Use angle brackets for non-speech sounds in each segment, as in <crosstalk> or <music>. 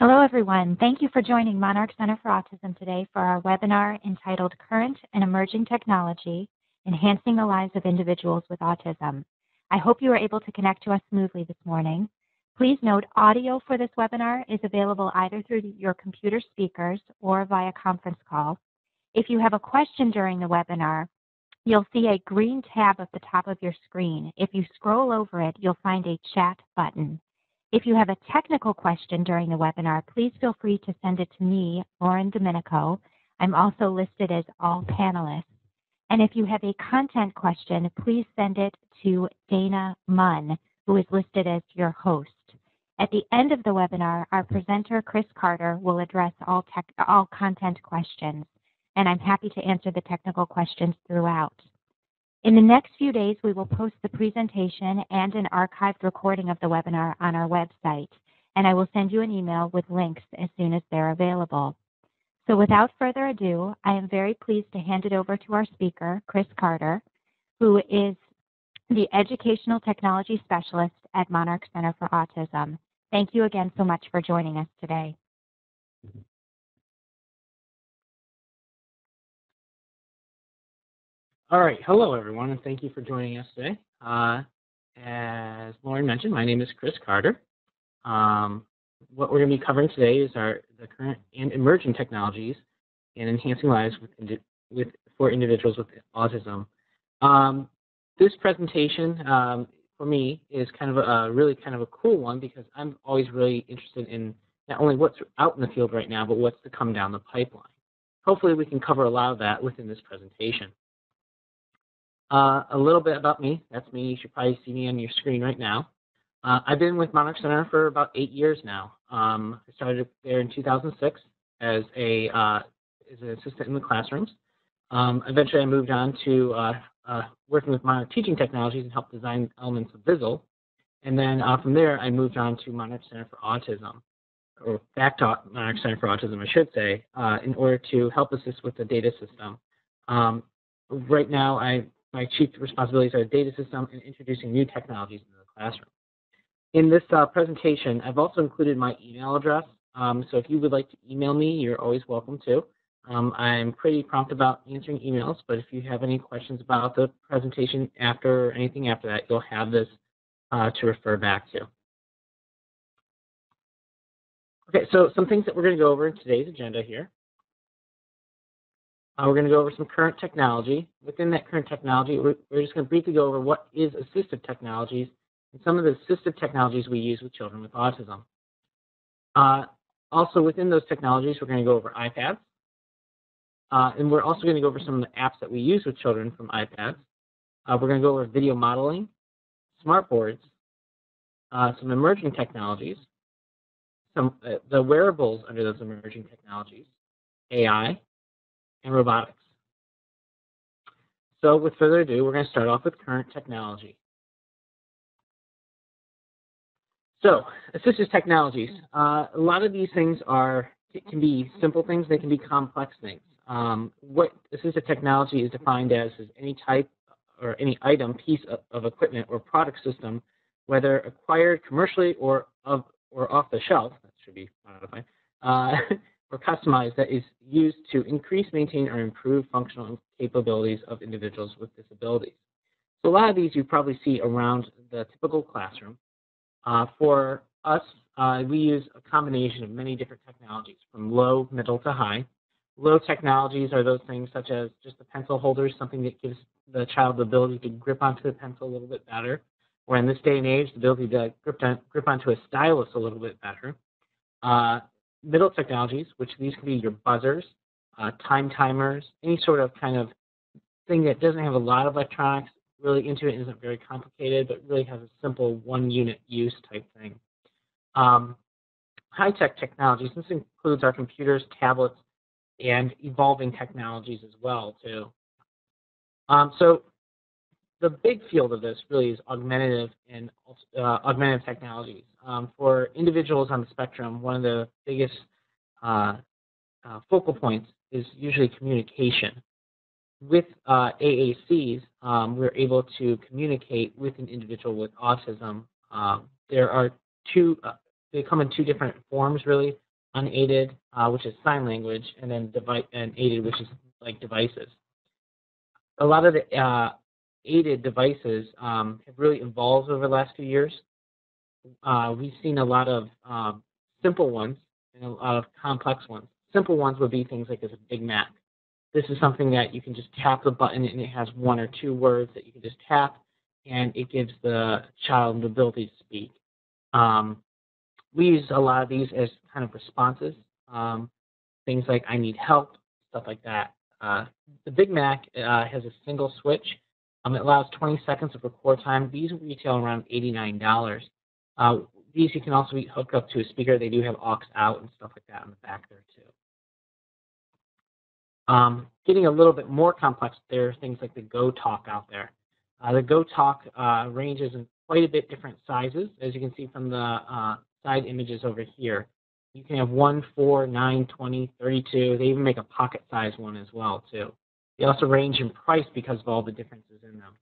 Hello, everyone. Thank you for joining Monarch Center for Autism today for our webinar entitled Current and Emerging Technology Enhancing the Lives of Individuals with Autism. I hope you were able to connect to us smoothly this morning. Please note audio for this webinar is available either through your computer speakers or via conference call. If you have a question during the webinar, you'll see a green tab at the top of your screen. If you scroll over it, you'll find a chat button. If you have a technical question during the webinar, please feel free to send it to me, Lauren Domenico. I'm also listed as all panelists. And if you have a content question, please send it to Dana Munn, who is listed as your host. At the end of the webinar, our presenter, Chris Karter, will address all, tech, all content questions, and I'm happy to answer the technical questions throughout. In the next few days, we will post the presentation and an archived recording of the webinar on our website, and I will send you an email with links as soon as they're available. So without further ado, I am very pleased to hand it over to our speaker, Chris Karter, who is the Educational Technology Specialist at Monarch Center for Autism. Thank you again so much for joining us today. All right. Hello, everyone, and thank you for joining us today. Uh, as Lauren mentioned, my name is Chris Karter. Um, what we're going to be covering today is our the current and emerging technologies in enhancing lives with, with for individuals with autism. Um, this presentation um, for me is kind of a, really kind of a cool one because I'm always really interested in not only what's out in the field right now, but what's to come down the pipeline. Hopefully, we can cover a lot of that within this presentation. Uh, a little bit about me. That's me. You should probably see me on your screen right now. Uh, I've been with Monarch Center for about eight years now. Um, I started there in 2006 as a uh, as an assistant in the classrooms. Um, eventually, I moved on to uh, uh, working with Monarch Teaching Technologies and helped design elements of Vizzle. And then uh, from there, I moved on to Monarch Center for Autism, or back to Monarch Center for Autism, I should say, in order to help assist with the data system. Um, right now, I my chief responsibilities are data system and introducing new technologies into the classroom. In this uh, presentation, I've also included my email address. Um, so if you would like to email me, you're always welcome to. Um, I'm pretty prompt about answering emails, but if you have any questions about the presentation after or anything after that, you'll have this uh, to refer back to. Okay, so some things that we're going to go over in today's agenda here. Uh, we're going to go over some current technology. Within that current technology, we're, we're just going to briefly go over what is assistive technologies and some of the assistive technologies we use with children with autism. Uh, also, within those technologies, we're going to go over iPads. Uh, and we're also going to go over some of the apps that we use with children from iPads. Uh, we're going to go over video modeling, smartboards, uh, some emerging technologies, some uh, the wearables under those emerging technologies, AI, and robotics. So with further ado, we're going to start off with current technology. So assistive technologies. Uh, a lot of these things are can be simple things, they can be complex things. Um, what assistive technology is defined as is any type or any item, piece of, of equipment or product system, whether acquired commercially or of or off the shelf, that should be modified, uh, <laughs> or customized that is used to increase, maintain, or improve functional capabilities of individuals with disabilities. So a lot of these you probably see around the typical classroom. Uh, for us, uh, we use a combination of many different technologies, from low, middle, to high. Low technologies are those things such as just the pencil holders, something that gives the child the ability to grip onto the pencil a little bit better, or in this day and age, the ability to grip, grip onto a stylus a little bit better. Uh, middle technologies, which these can be your buzzers, uh, time timers, any sort of kind of thing that doesn't have a lot of electronics really into it, isn't very complicated, but really has a simple one unit use type thing. Um, high tech technologies, this includes our computers, tablets, and evolving technologies as well too. Um, so the big field of this really is augmentative and uh, augmentative technologies. Um, for individuals on the spectrum, one of the biggest uh, uh, focal points is usually communication. With uh, AACs, um, we're able to communicate with an individual with autism. Um, there are two, uh, they come in two different forms really. unaided, uh, which is sign language, and then and aided, which is like devices. A lot of the uh, aided devices um, have really evolved over the last few years. Uh, we've seen a lot of um, simple ones and a lot of complex ones. Simple ones would be things like this Big Mac. This is something that you can just tap the button and it has one or two words that you can just tap and it gives the child the ability to speak. Um, we use a lot of these as kind of responses, um, things like I need help, stuff like that. Uh, the Big Mac uh, has a single switch. Um, it allows 20 seconds of record time. These retail around $89. Uh, these you can also be hooked up to a speaker. They do have aux out and stuff like that on the back there too. Um, getting a little bit more complex, there are things like the Go Talk out there. Uh, the Go Talk uh, ranges in quite a bit different sizes, as you can see from the uh, side images over here. You can have 1, 4, 9, 20, 32. They even make a pocket size one as well, too. They also range in price because of all the differences in them.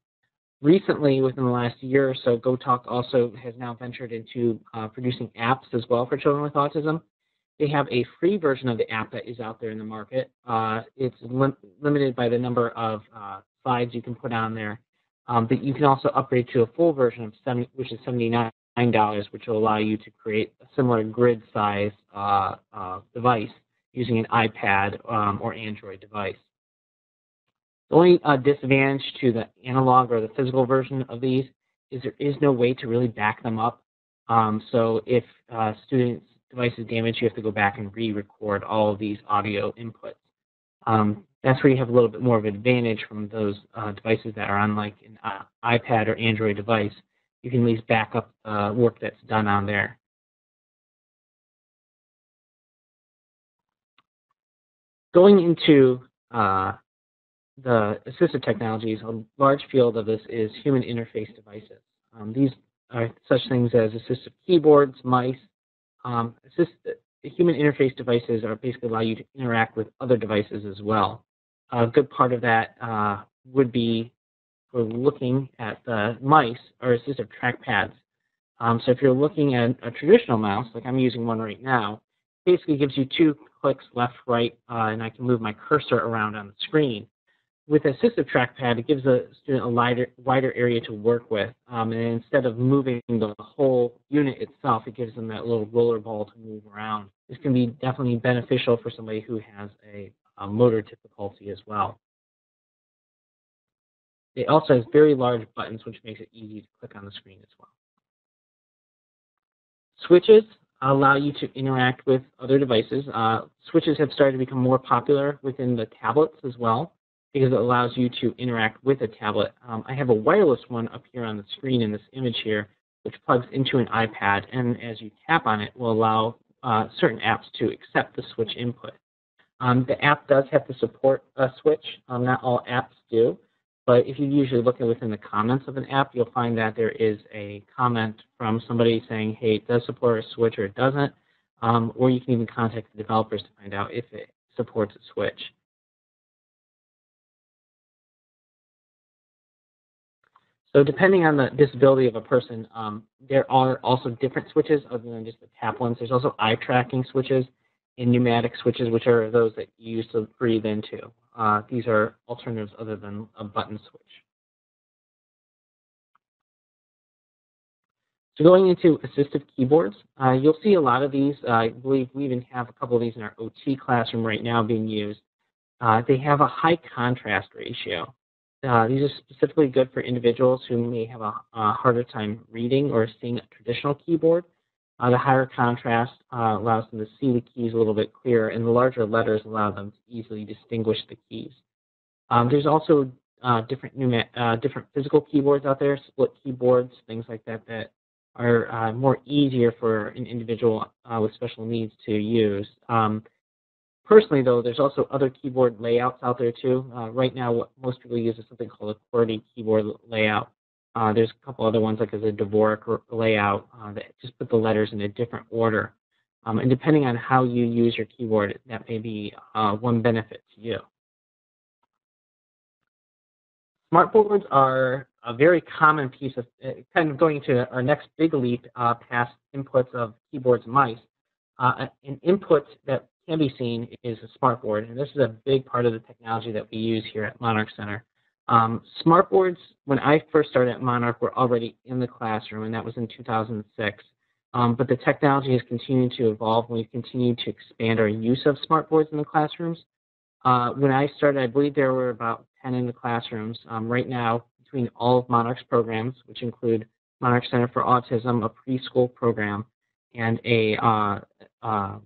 Recently, within the last year or so, GoTalk also has now ventured into uh, producing apps as well for children with autism. They have a free version of the app that is out there in the market. Uh, it's lim limited by the number of uh, slides you can put on there, um, but you can also upgrade to a full version of 70, which is 79 dollars, which will allow you to create a similar grid size uh, uh, device using an iPad um, or Android device. The only uh, disadvantage to the analog or the physical version of these is there is no way to really back them up. Um, so if uh, students' device is damaged, you have to go back and re-record all of these audio inputs. Um, that's where you have a little bit more of an advantage from those uh, devices that are on like an uh, iPad or Android device. You can at least back up uh, work that's done on there. Going into uh, the assistive technologies, a large field of this is human interface devices. Um, these are such things as assistive keyboards, mice. Um, assist, human interface devices are basically allow you to interact with other devices as well. A good part of that uh, would be for looking at the mice or assistive trackpads. Um, so if you're looking at a traditional mouse, like I'm using one right now, basically gives you two clicks left, right, uh, and I can move my cursor around on the screen with assistive trackpad, it gives a student a wider, wider area to work with. Um, and instead of moving the whole unit itself, it gives them that little roller ball to move around. This can be definitely beneficial for somebody who has a, a motor difficulty as well. It also has very large buttons, which makes it easy to click on the screen as well. Switches allow you to interact with other devices. Uh, switches have started to become more popular within the tablets as well because it allows you to interact with a tablet. Um, I have a wireless one up here on the screen in this image here, which plugs into an iPad, and as you tap on it, will allow uh, certain apps to accept the switch input. Um, the app does have to support a switch. Um, not all apps do, but if you usually look within the comments of an app, you'll find that there is a comment from somebody saying, hey, it does support a switch or it doesn't, um, or you can even contact the developers to find out if it supports a switch. So depending on the disability of a person, um, there are also different switches other than just the tap ones. There's also eye tracking switches and pneumatic switches, which are those that you use to breathe into. Uh, these are alternatives other than a button switch. So going into assistive keyboards, uh, you'll see a lot of these. Uh, I believe we even have a couple of these in our OT classroom right now being used. Uh, they have a high contrast ratio. Uh, these are specifically good for individuals who may have a, a harder time reading or seeing a traditional keyboard. Uh, the higher contrast uh, allows them to see the keys a little bit clearer, and the larger letters allow them to easily distinguish the keys. Um, there's also uh, different uh, different physical keyboards out there, split keyboards, things like that, that are uh, more easier for an individual with special needs to use. Um, Personally, though, there's also other keyboard layouts out there too. Uh, right now, what most people use is something called a QWERTY keyboard layout. Uh, there's a couple other ones like as a Dvorak layout uh, that just put the letters in a different order. Um, and depending on how you use your keyboard, that may be uh, one benefit to you. Smartboards are a very common piece of, uh, kind of going to our next big leap uh, past inputs of keyboards and mice. Uh, an input that can be seen is a smartboard, and this is a big part of the technology that we use here at Monarch Center. Um, smartboards, when I first started at Monarch, were already in the classroom, and that was in 2006. Um, but the technology has continued to evolve, and we've continued to expand our use of smartboards in the classrooms. Uh, when I started, I believe there were about 10 in the classrooms. Um, right now, between all of Monarch's programs, which include Monarch Center for Autism, a preschool program, and a uh, uh,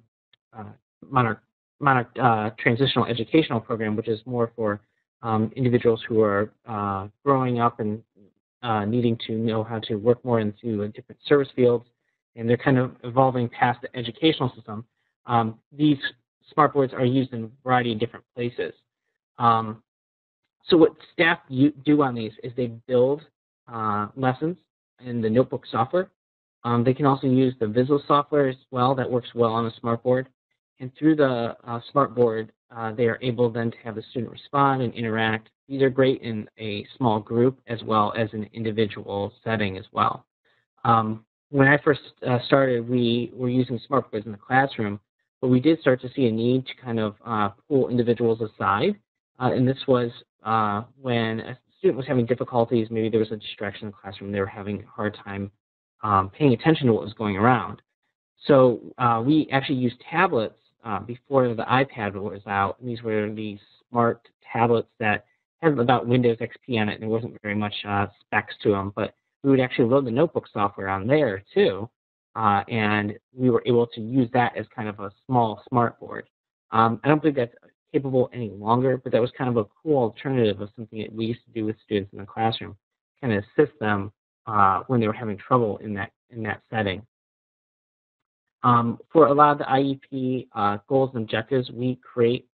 uh, Monarch, Monarch uh, Transitional Educational Program, which is more for um, individuals who are uh, growing up and uh, needing to know how to work more into different service fields, and they're kind of evolving past the educational system. Um, these smartboards are used in a variety of different places. Um, so what staff do on these is they build uh, lessons in the notebook software. Um, they can also use the Vizzle software as well that works well on a smartboard. And through the uh, smartboard, uh, they are able then to have the student respond and interact. These are great in a small group as well as an individual setting as well. Um, when I first uh, started, we were using smartboards in the classroom, but we did start to see a need to kind of uh, pull individuals aside. Uh, and this was uh, when a student was having difficulties, maybe there was a distraction in the classroom, they were having a hard time um, paying attention to what was going around. So uh, we actually used tablets uh, before the iPad was out. And these were these smart tablets that had about Windows XP on it, and there wasn't very much uh, specs to them. But we would actually load the notebook software on there too, uh, and we were able to use that as kind of a small smartboard. Um, I don't believe that's capable any longer, but that was kind of a cool alternative of something that we used to do with students in the classroom, kind of assist them uh, when they were having trouble in that in that setting. Um, for a lot of the IEP uh, goals and objectives, we create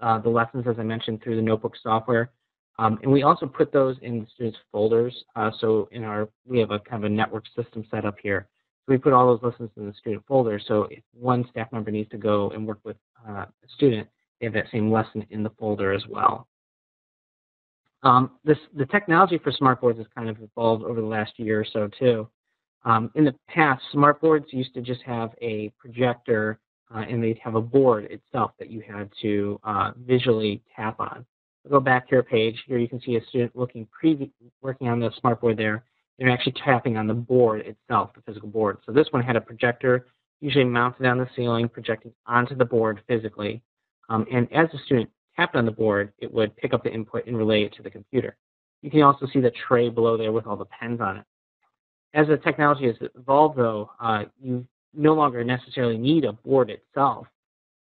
uh, the lessons, as I mentioned, through the notebook software. Um, and we also put those in the students' folders. Uh, so in our, we have a kind of a network system set up here. So we put all those lessons in the student folder. So if one staff member needs to go and work with uh, a student, they have that same lesson in the folder as well. Um, this, the technology for smartboards has kind of evolved over the last year or so too. Um, in the past, smartboards used to just have a projector uh, and they'd have a board itself that you had to uh, visually tap on. I'll go back to your page. Here you can see a student looking working on the smartboard there. They're actually tapping on the board itself, the physical board. So this one had a projector usually mounted on the ceiling, projecting onto the board physically. Um, and as the student tapped on the board, it would pick up the input and relay it to the computer. You can also see the tray below there with all the pens on it as the technology has evolved, though, uh, you no longer necessarily need a board itself.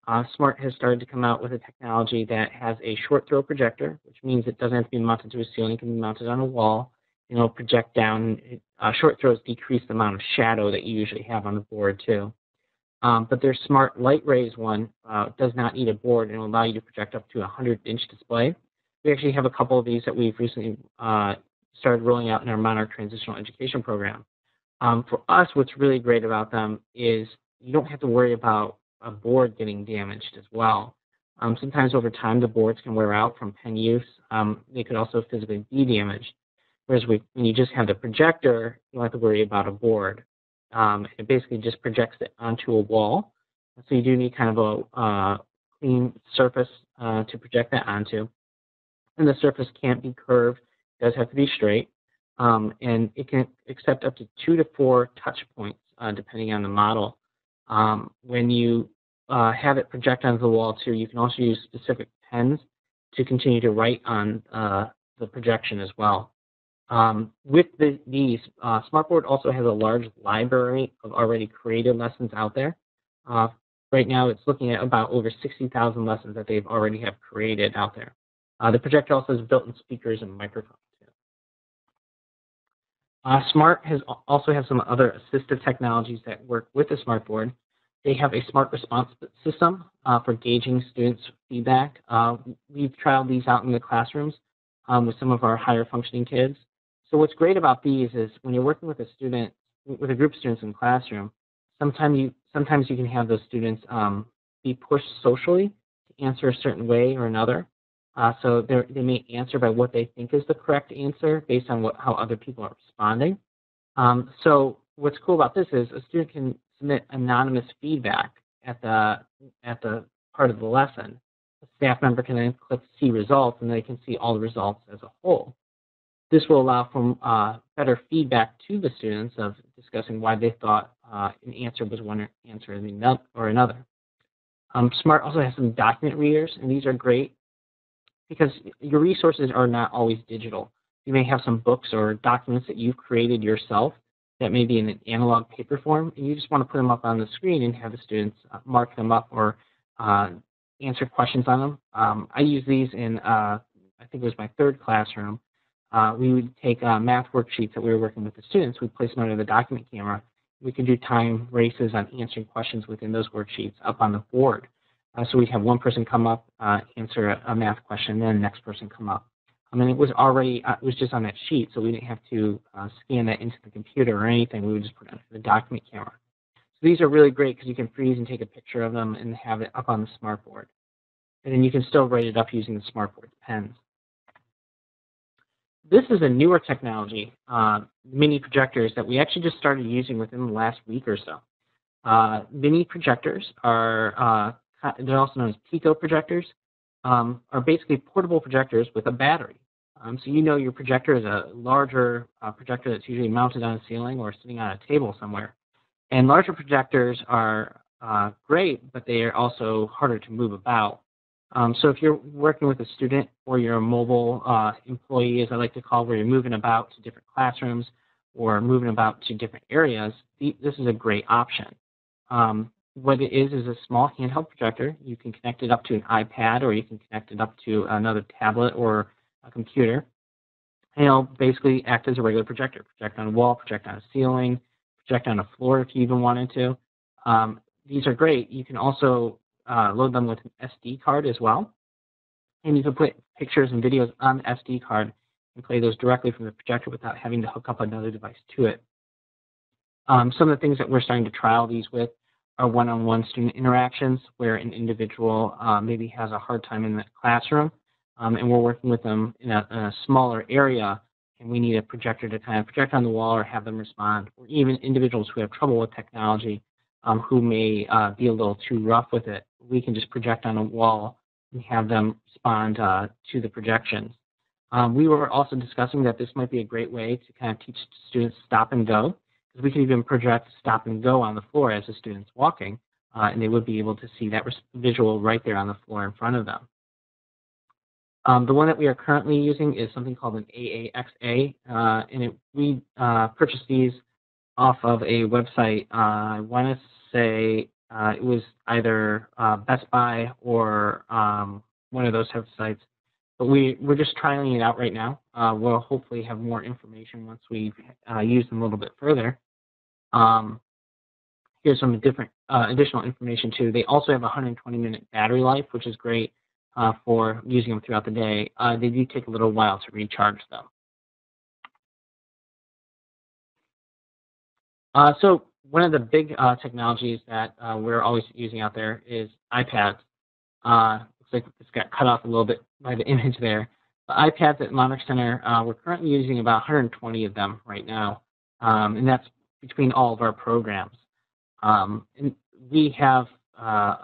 Uh, Smart has started to come out with a technology that has a short throw projector, which means it doesn't have to be mounted to a ceiling, it can be mounted on a wall, and it'll project down. Uh, short throws decrease the amount of shadow that you usually have on the board, too. Um, but their Smart LightRaise one uh, does not need a board and will allow you to project up to a 100 inch display. We actually have a couple of these that we've recently uh, started rolling out in our Monarch Transitional Education Program. Um, for us, what's really great about them is you don't have to worry about a board getting damaged as well. Um, sometimes over time, the boards can wear out from pen use. Um, they could also physically be damaged. Whereas we, when you just have the projector, you don't have to worry about a board. Um, it basically just projects it onto a wall. So you do need kind of a uh, clean surface uh, to project that onto. And the surface can't be curved does have to be straight, um, and it can accept up to two to four touch points uh, depending on the model. Um, when you uh, have it project onto the wall too, you can also use specific pens to continue to write on uh, the projection as well. Um, with the, these, uh, Smartboard also has a large library of already created lessons out there. Uh, right now, it's looking at about over 60,000 lessons that they've already have created out there. Uh, the projector also has built-in speakers and microphones. Uh, Smart has also has some other assistive technologies that work with the smartboard. They have a smart response system uh, for gauging students' feedback. Uh, we've trialed these out in the classrooms um, with some of our higher functioning kids. So what's great about these is when you're working with a student, with a group of students in the classroom, sometimes you sometimes you can have those students um, be pushed socially to answer a certain way or another. Uh, so they may answer by what they think is the correct answer based on what, how other people are responding. Um, so what's cool about this is a student can submit anonymous feedback at the at the part of the lesson, A staff member can then click see results and they can see all the results as a whole. This will allow for uh, better feedback to the students of discussing why they thought uh, an answer was one answer or another. Um, SMART also has some document readers, and these are great because your resources are not always digital. You may have some books or documents that you've created yourself that may be in an analog paper form, and you just want to put them up on the screen and have the students uh, mark them up or uh, answer questions on them. Um, I use these in, uh, I think it was my third classroom, uh, we would take uh, math worksheets that we were working with the students, we'd place them under the document camera. We could do time races on answering questions within those worksheets up on the board. Uh, so we'd have one person come up, uh, answer a, a, math question, then the next person come up. I mean, it was already, uh, it was just on that sheet, so we didn't have to uh, scan that into the computer or anything. We would just put it onto the document camera. So these are really great because you can freeze and take a picture of them and have it up on the smartboard. And then you can still write it up using the smartboard pens. This is a newer technology, uh, mini projectors, that we actually just started using within the last week or so. Uh, mini projectors are, they're also known as Pico projectors, um, are basically portable projectors with a battery. Um, so you know your projector is a larger uh, projector that's usually mounted on a ceiling or sitting on a table somewhere. And larger projectors are uh, great, but they are also harder to move about. Um, so if you're working with a student or you're a mobile uh, employee, as I like to call, where you're moving about to different classrooms or moving about to different areas, this is a great option. Um, what it is is a small handheld projector. You can connect it up to an iPad or you can connect it up to another tablet or a computer. And it'll basically act as a regular projector. Project on a wall, project on a ceiling, project on a floor if you even wanted to. Um, these are great. You can also uh, load them with an SD card as well. And you can put pictures and videos on the SD card and play those directly from the projector without having to hook up another device to it. Um, some of the things that we're starting to trial these with are one-on-one student interactions where an individual uh, maybe has a hard time in the classroom um, and we're working with them in a, in a, smaller area and we need a projector to kind of project on the wall or have them respond or even individuals who have trouble with technology um, who may uh, be a little too rough with it, we can just project on a wall and have them respond uh, to the projections. Um, we were also discussing that this might be a great way to kind of teach students stop and go, we could even project stop and go on the floor as the student's walking, uh, and they would be able to see that visual right there on the floor in front of them. Um, the one that we are currently using is something called an AAXA, uh, and it, we uh, purchased these off of a website. Uh, I want to say uh, it was either uh, Best Buy or um, one of those types of sites. But we, we're just trialing it out right now. Uh, we'll hopefully have more information once we uh, use them a little bit further. Um, here's some different uh, additional information too. They also have 120 minute battery life, which is great for using them throughout the day. they do take a little while to recharge though. Uh, so one of the big uh, technologies that uh, we're always using out there is iPads. Uh, looks like it's got cut off a little bit by the <laughs> image there. The iPads at Monarch Center, uh, we're currently using about 120 of them right now, um, and that's between all of our programs. Um, and we have uh,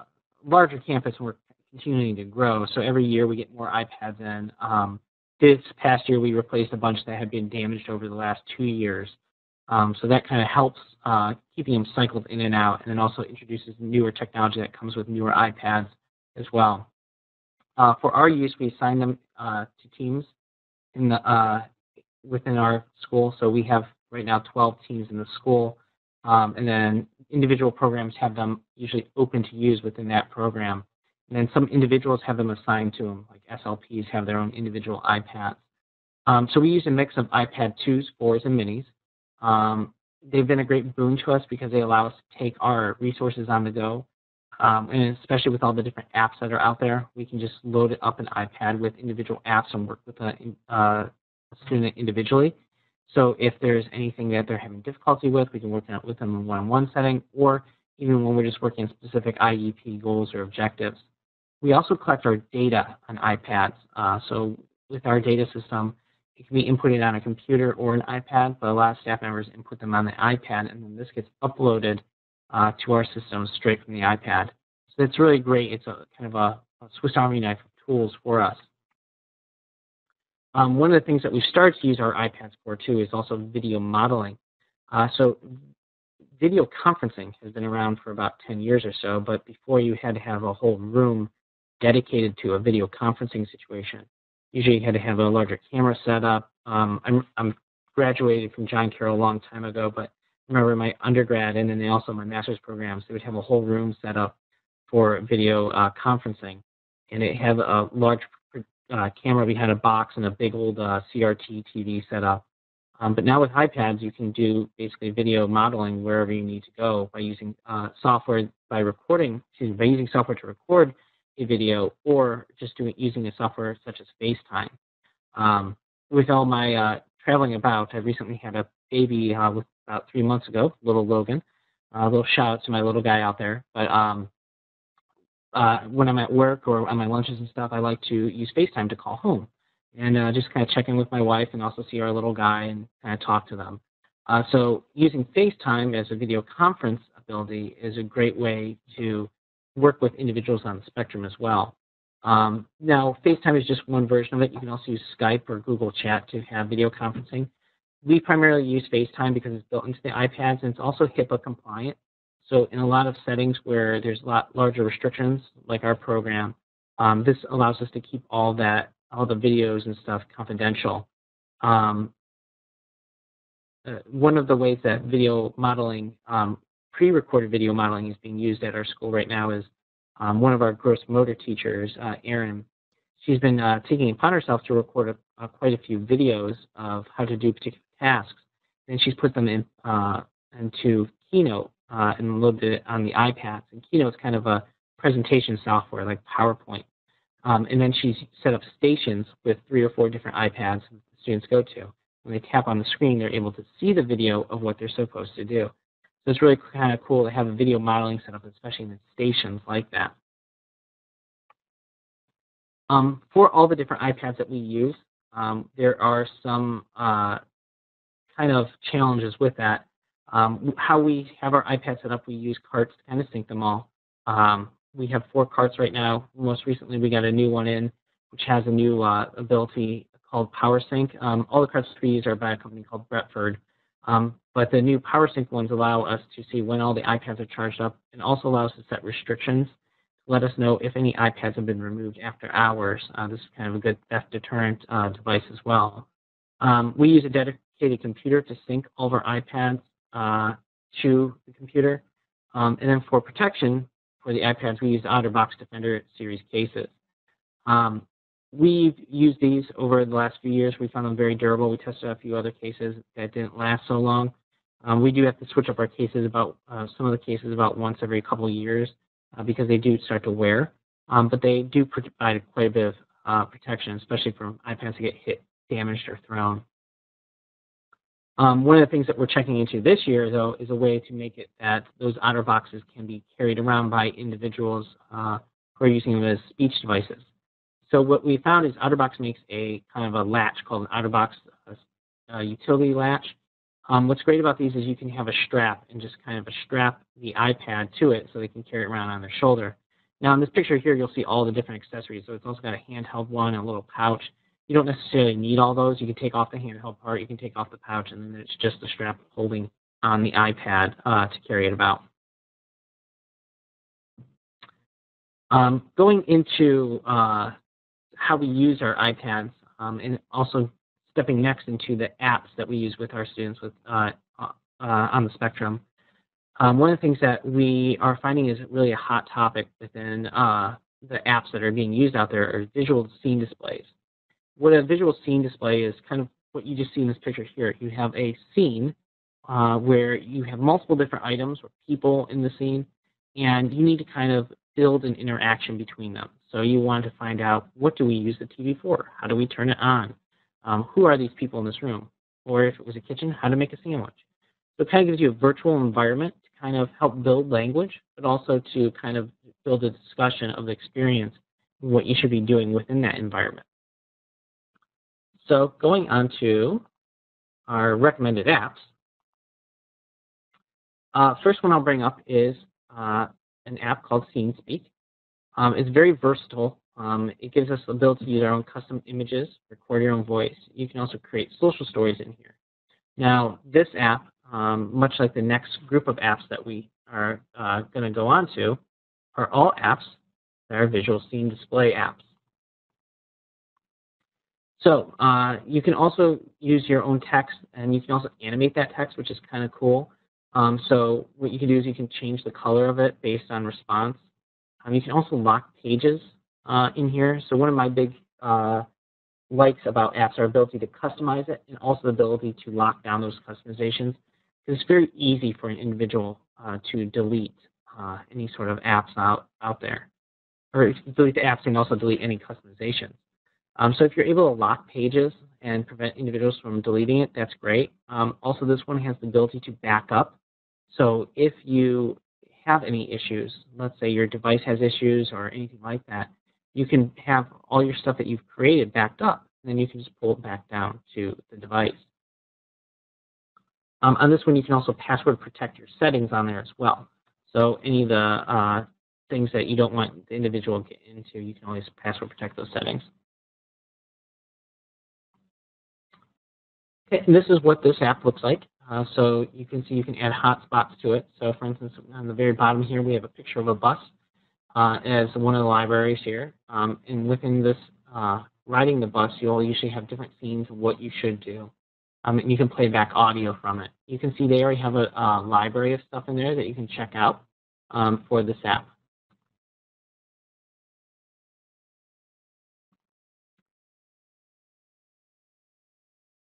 larger campus and we're continuing to grow, so every year we get more iPads in. Um, this past year we replaced a bunch that had been damaged over the last two years. Um, so that kind of helps uh, keeping them cycled in and out, and then also introduces newer technology that comes with newer iPads as well. Uh, for our use, we assign them uh, to teams in the uh, within our school. So we have right now 12 teams in the school, um, and then individual programs have them usually open to use within that program. And then some individuals have them assigned to them, like SLPs have their own individual iPads. Um, so we use a mix of iPad 2s, 4s, and minis. Um, they've been a great boon to us because they allow us to take our resources on the go. Um, and especially with all the different apps that are out there, we can just load it up an iPad with individual apps and work with a, uh, a student individually. So if there's anything that they're having difficulty with, we can work out with them in one-on-one setting, or even when we're just working on specific IEP goals or objectives. We also collect our data on iPads. Uh, so with our data system, it can be inputted on a computer or an iPad, but a lot of staff members input them on the iPad, and then this gets uploaded uh, to our system straight from the iPad. So it's really great. It's a kind of a, a Swiss Army knife of tools for us. Um, one of the things that we've started to use our iPads for too is also video modeling. Uh, so video conferencing has been around for about 10 years or so, but before you had to have a whole room dedicated to a video conferencing situation. Usually you had to have a larger camera set up. Um, I'm, I'm graduated from John Carroll a long time ago, but remember my undergrad and then also my master's programs, they would have a whole room set up for video uh, conferencing. And it had a large uh, camera behind a box and a big old uh, CRT TV set up. Um, but now with iPads, you can do basically video modeling wherever you need to go by using uh, software, by recording, excuse me, by using software to record a video or just doing using a software such as FaceTime. Um, with all my uh, traveling about, I recently had a baby uh, with about three months ago, little Logan. A little shout out to my little guy out there. But um, uh, when I'm at work or on my lunches and stuff, I like to use FaceTime to call home and uh, just kind of check in with my wife and also see our little guy and kind of talk to them. Uh, so using FaceTime as a video conference ability is a great way to work with individuals on the spectrum as well. Um, now, FaceTime is just one version of it. You can also use Skype or Google Chat to have video conferencing. We primarily use FaceTime because it's built into the iPads and it's also HIPAA compliant. So in a lot of settings where there's a lot larger restrictions, like our program, um, this allows us to keep all that, all the videos and stuff confidential. Um, uh, one of the ways that video modeling, um, pre-recorded video modeling is being used at our school right now is um, one of our gross motor teachers, uh, Erin, she's been uh, taking upon herself to record a, quite a few videos of how to do particular tasks. And she's put them in, uh, into Keynote uh, and loaded it on the iPads. And Keynote's kind of a presentation software like PowerPoint. Um, and then she's set up stations with three or four different iPads that the students go to. When they tap on the screen, they're able to see the video of what they're supposed to do. So it's really kind of cool to have a video modeling set up, especially in stations like that. Um, for all the different iPads that we use, um, there are some uh, kind of challenges with that. Um, how we have our iPad set up, we use carts to kind of sync them all. Um, we have four carts right now. Most recently, we got a new one in, which has a new uh, ability called PowerSync. Um, all the carts we use are by a company called Bretford. Um, but the new PowerSync ones allow us to see when all the iPads are charged up and also allows us to set restrictions to let us know if any iPads have been removed after hours. Uh, this is kind of a good theft deterrent uh, device as well. Um, we use a dedicated computer to sync all of our iPads uh, to the computer. Um, and then for protection for the iPads, we use OtterBox Defender series cases. Um, we've used these over the last few years. We found them very durable. We tested a few other cases that didn't last so long. Um, we do have to switch up our cases about uh, some of the cases about once every couple years uh, because they do start to wear. Um, but they do provide quite a bit of uh, protection, especially from iPads that get hit, damaged, or thrown. Um, one of the things that we're checking into this year, though, is a way to make it that those OtterBoxes can be carried around by individuals uh, who are using them as speech devices. So what we found is OtterBox makes a kind of a latch called an OtterBox uh, utility latch. Um, what's great about these is you can have a strap and just kind of strap the iPad to it so they can carry it around on their shoulder. Now in this picture here, you'll see all the different accessories. So it's also got a handheld one a little pouch. You don't necessarily need all those. You can take off the handheld part, you can take off the pouch, and then it's just the strap holding on the iPad uh, to carry it about. Um, going into uh, how we use our iPads um, and also stepping next into the apps that we use with our students with uh, uh, on the spectrum. Um, one of the things that we are finding is really a hot topic within uh, the apps that are being used out there are visual scene displays. What a visual scene display is kind of what you just see in this picture here. You have a scene uh, where you have multiple different items or people in the scene, and you need to kind of build an interaction between them. So you want to find out what do we use the TV for? How do we turn it on? Um, who are these people in this room? Or if it was a kitchen, how to make a sandwich. So it kind of gives you a virtual environment to kind of help build language, but also to kind of build a discussion of the experience and what you should be doing within that environment. So going on to our recommended apps, Uh, first one I'll bring up is uh, an app called SceneSpeak. Um, it's very versatile. Um, it gives us the ability to use our own custom images, record your own voice. You can also create social stories in here. Now, this app, um, much like the next group of apps that we are uh, going to go on to, are all apps that are visual scene display apps. So uh, you can also use your own text, and you can also animate that text, which is kind of cool. Um, so what you can do is you can change the color of it based on response. Um, you can also lock pages uh, in here. So one of my big uh, likes about apps are ability to customize it and also the ability to lock down those customizations. It's very easy for an individual uh, to delete uh, any sort of apps out, out there, or delete the apps and also delete any customizations. Um, so if you're able to lock pages and prevent individuals from deleting it, that's great. Um, also, this one has the ability to back up. So if you have any issues, let's say your device has issues or anything like that, you can have all your stuff that you've created backed up. And then you can just pull it back down to the device. Um, on this one, you can also password protect your settings on there as well. So any of the uh, things that you don't want the individual to get into, you can always password protect those settings. And this is what this app looks like. Uh, so you can see you can add hotspots to it. So for instance, on the very bottom here, we have a picture of a bus uh, as one of the libraries here. Um, and within this uh, riding the bus, you'll usually have different scenes of what you should do. Um, and you can play back audio from it. You can see they already have a, a library of stuff in there that you can check out um, for this app.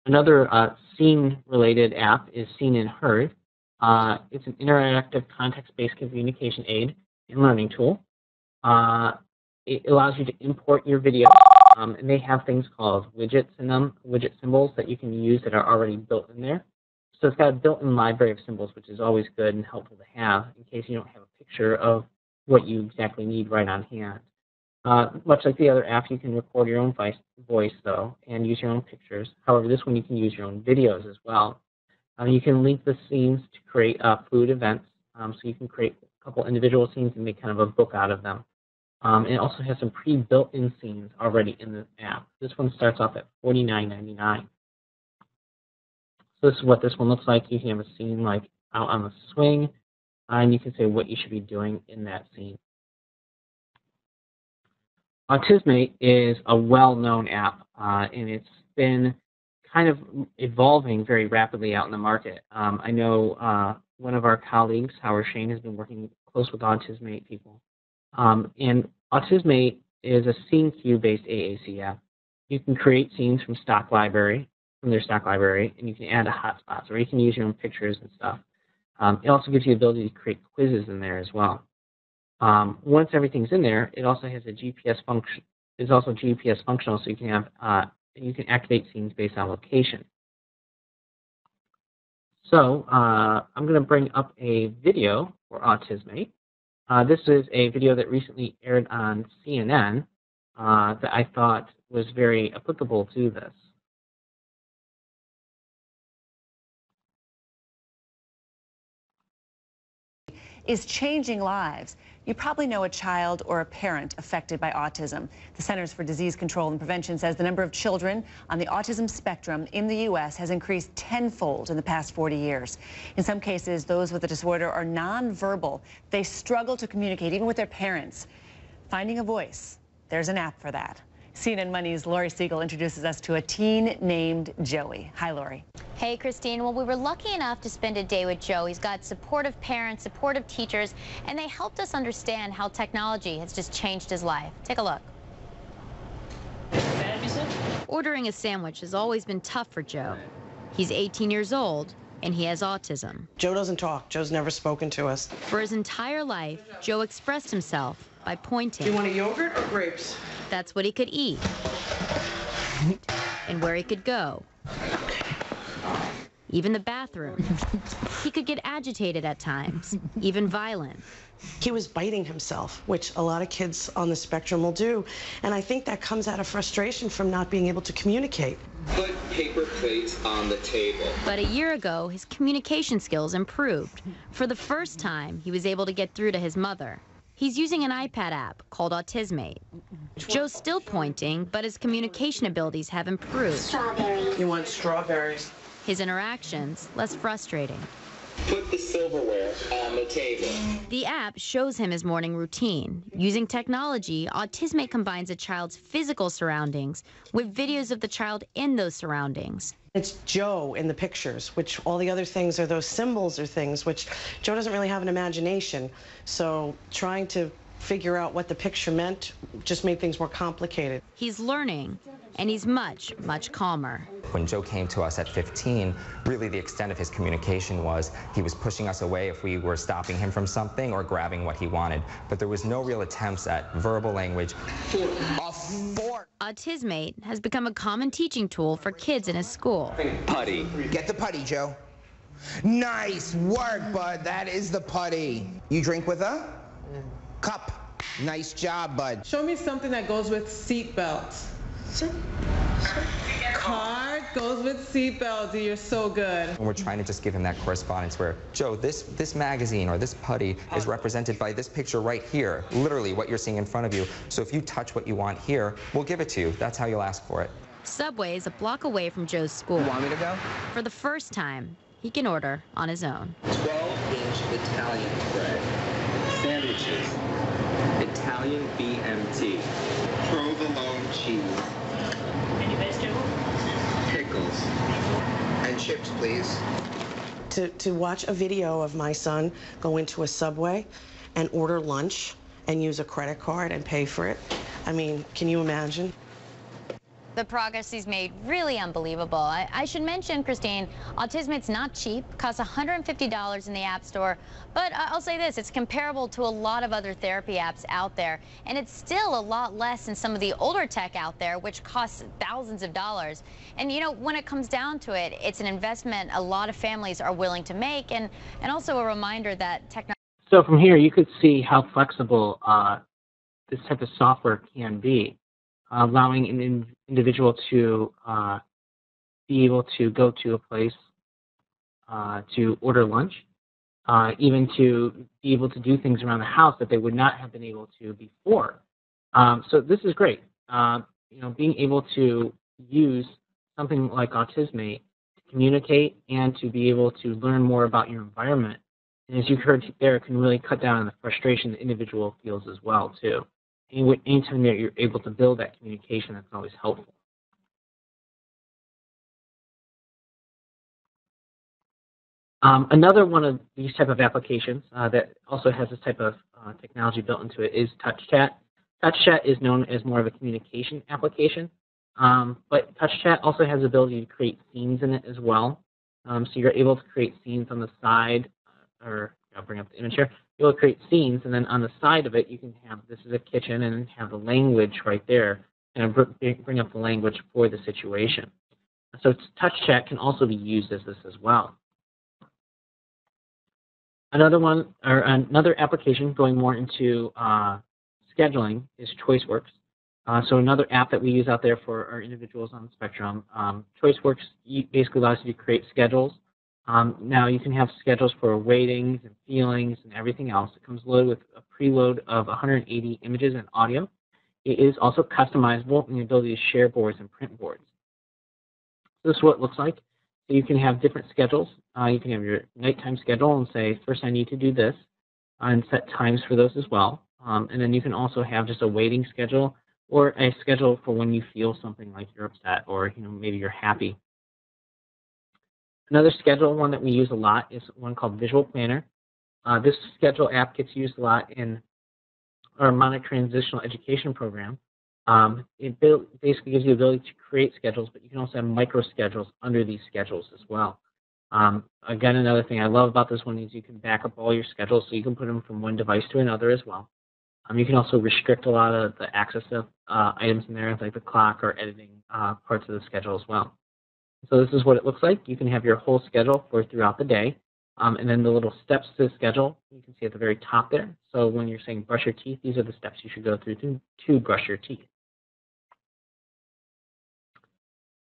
Another uh, scene-related app is Scene and Heard. Uh, it's an interactive context-based communication aid and learning tool. Uh, it allows you to import your video, um, and they have things called widgets in them, widget symbols that you can use that are already built in there. So it's got a built-in library of symbols, which is always good and helpful to have in case you don't have a picture of what you exactly need right on hand. Uh, much like the other app, you can record your own voice, though, and use your own pictures. However, this one you can use your own videos as well. Uh, you can link the scenes to create uh, fluid events, um, so you can create a couple individual scenes and make kind of a book out of them. Um, it also has some pre-built-in scenes already in the app. This one starts off at $49.99. So this is what this one looks like. You can have a scene like out on the swing, and you can say what you should be doing in that scene. Autismate is a well-known app, uh, and it's been kind of evolving very rapidly out in the market. Um, I know uh, one of our colleagues, Howard Shane, has been working close with Autismate people. Um, and Autismate is a scene cue-based AAC app. You can create scenes from stock library, from their stock library, and you can add a hotspots, or you can use your own pictures and stuff. Um, it also gives you the ability to create quizzes in there as well. Um, once everything's in there, it also has a GPS function. It's also GPS functional, so you can have uh, you can activate scenes based on location. So uh, I'm going to bring up a video for Autismate. Uh, this is a video that recently aired on CNN uh, that I thought was very applicable to this. Is changing lives. You probably know a child or a parent affected by autism. The Centers for Disease Control and Prevention says the number of children on the autism spectrum in the U.S. has increased tenfold in the past 40 years. In some cases, those with the disorder are nonverbal. They struggle to communicate, even with their parents. Finding a voice, there's an app for that. CNN Money's Laurie Segall introduces us to a teen named Joey. Hi, Laurie. Hey, Christine. Well, we were lucky enough to spend a day with Joe. He's got supportive parents, supportive teachers, and they helped us understand how technology has just changed his life. Take a look. Ordering a sandwich has always been tough for Joe. He's 18 years old, and he has autism. Joe doesn't talk. Joe's never spoken to us. For his entire life, Joe expressed himself by pointing. Do you want a yogurt or grapes? That's what he could eat and where he could go. even the bathroom. he could get agitated at times, even violent. He was biting himself, which a lot of kids on the spectrum will do. And I think that comes out of frustration from not being able to communicate. Put paper plates on the table. But a year ago, his communication skills improved. For the first time, he was able to get through to his mother. He's using an iPad app called Autismate. Joe's still pointing, but his communication abilities have improved. Strawberries. You want strawberries? His interactions less frustrating. Put the silverware on the table. The app shows him his morning routine. Using technology, Autismate combines a child's physical surroundings with videos of the child in those surroundings. It's Joe in the pictures, which all the other things are those symbols or things, which Joe doesn't really have an imagination. So trying to figure out what the picture meant just made things more complicated. He's learning, and he's much, much calmer. When Joe came to us at 15, really the extent of his communication was he was pushing us away if we were stopping him from something or grabbing what he wanted. But there was no real attempts at verbal language. Autismate has become a common teaching tool for kids in his school. Putty. Get the putty, Joe. Nice work, bud. That is the putty. You drink with a cup. Nice job, bud. Show me something that goes with seatbelts. Card goes with seatbelts. You're so good. And we're trying to just give him that correspondence where, Joe, this, this magazine or this putty is represented by this picture right here, literally what you're seeing in front of you. So if you touch what you want here, we'll give it to you. That's how you'll ask for it. Subway is a block away from Joe's school. Want me to go? For the first time, he can order on his own. 12-inch Italian bread. Sandwiches. Italian BMT. Provolone cheese. Any vegetables? Pickles. And chips, please. To, to watch a video of my son go into a subway and order lunch and use a credit card and pay for it, I mean, can you imagine? The progress he's made really unbelievable. I, I should mention, Christine, autism Autismate's not cheap. Costs $150 in the App Store. But I'll say this, it's comparable to a lot of other therapy apps out there. And it's still a lot less than some of the older tech out there, which costs thousands of dollars. And, you know, when it comes down to it, it's an investment a lot of families are willing to make. And, and also a reminder that technology... So from here, you could see how flexible uh, this type of software can be allowing an individual to uh, be able to go to a place uh, to order lunch, uh, even to be able to do things around the house that they would not have been able to before. Um, so this is great. Uh, you know, being able to use something like Autismate to communicate and to be able to learn more about your environment. And as you heard there, it can really cut down on the frustration the individual feels as well too any, anytime that you're able to build that communication, that's always helpful. Um, another one of these type of applications uh, that also has this type of uh, technology built into it is TouchChat. TouchChat is known as more of a communication application, um, but TouchChat also has the ability to create scenes in it as well. Um, so you're able to create scenes on the side, uh, or I'll bring up the image here you'll create scenes, and then on the side of it, you can have this is a kitchen, and have the language right there, and bring up the language for the situation. So touch chat can also be used as this as well. Another one, or another application going more into uh, scheduling is ChoiceWorks. Uh, so another app that we use out there for our individuals on the spectrum. Um, ChoiceWorks basically allows you to create schedules um, now you can have schedules for weightings and feelings and everything else. It comes loaded with a preload of 180 images and audio. It is also customizable and the ability to share boards and print boards. So This is what it looks like. So you can have different schedules. Uh, you can have your nighttime schedule and say, first I need to do this, uh, and set times for those as well. Um, and then you can also have just a waiting schedule or a schedule for when you feel something like you're upset or you know maybe you're happy Another schedule one that we use a lot is one called Visual Planner. Uh, this schedule app gets used a lot in our Monarch Transitional Education Program. Um, it basically gives you the ability to create schedules, but you can also have micro schedules under these schedules as well. Um, again, another thing I love about this one is you can back up all your schedules, so you can put them from one device to another as well. Um, you can also restrict a lot of the access of uh, items in there, like the clock or editing uh, parts of the schedule as well. So this is what it looks like. You can have your whole schedule for throughout the day. Um, and then the little steps to the schedule, you can see at the very top there. So when you're saying brush your teeth, these are the steps you should go through to, to brush your teeth.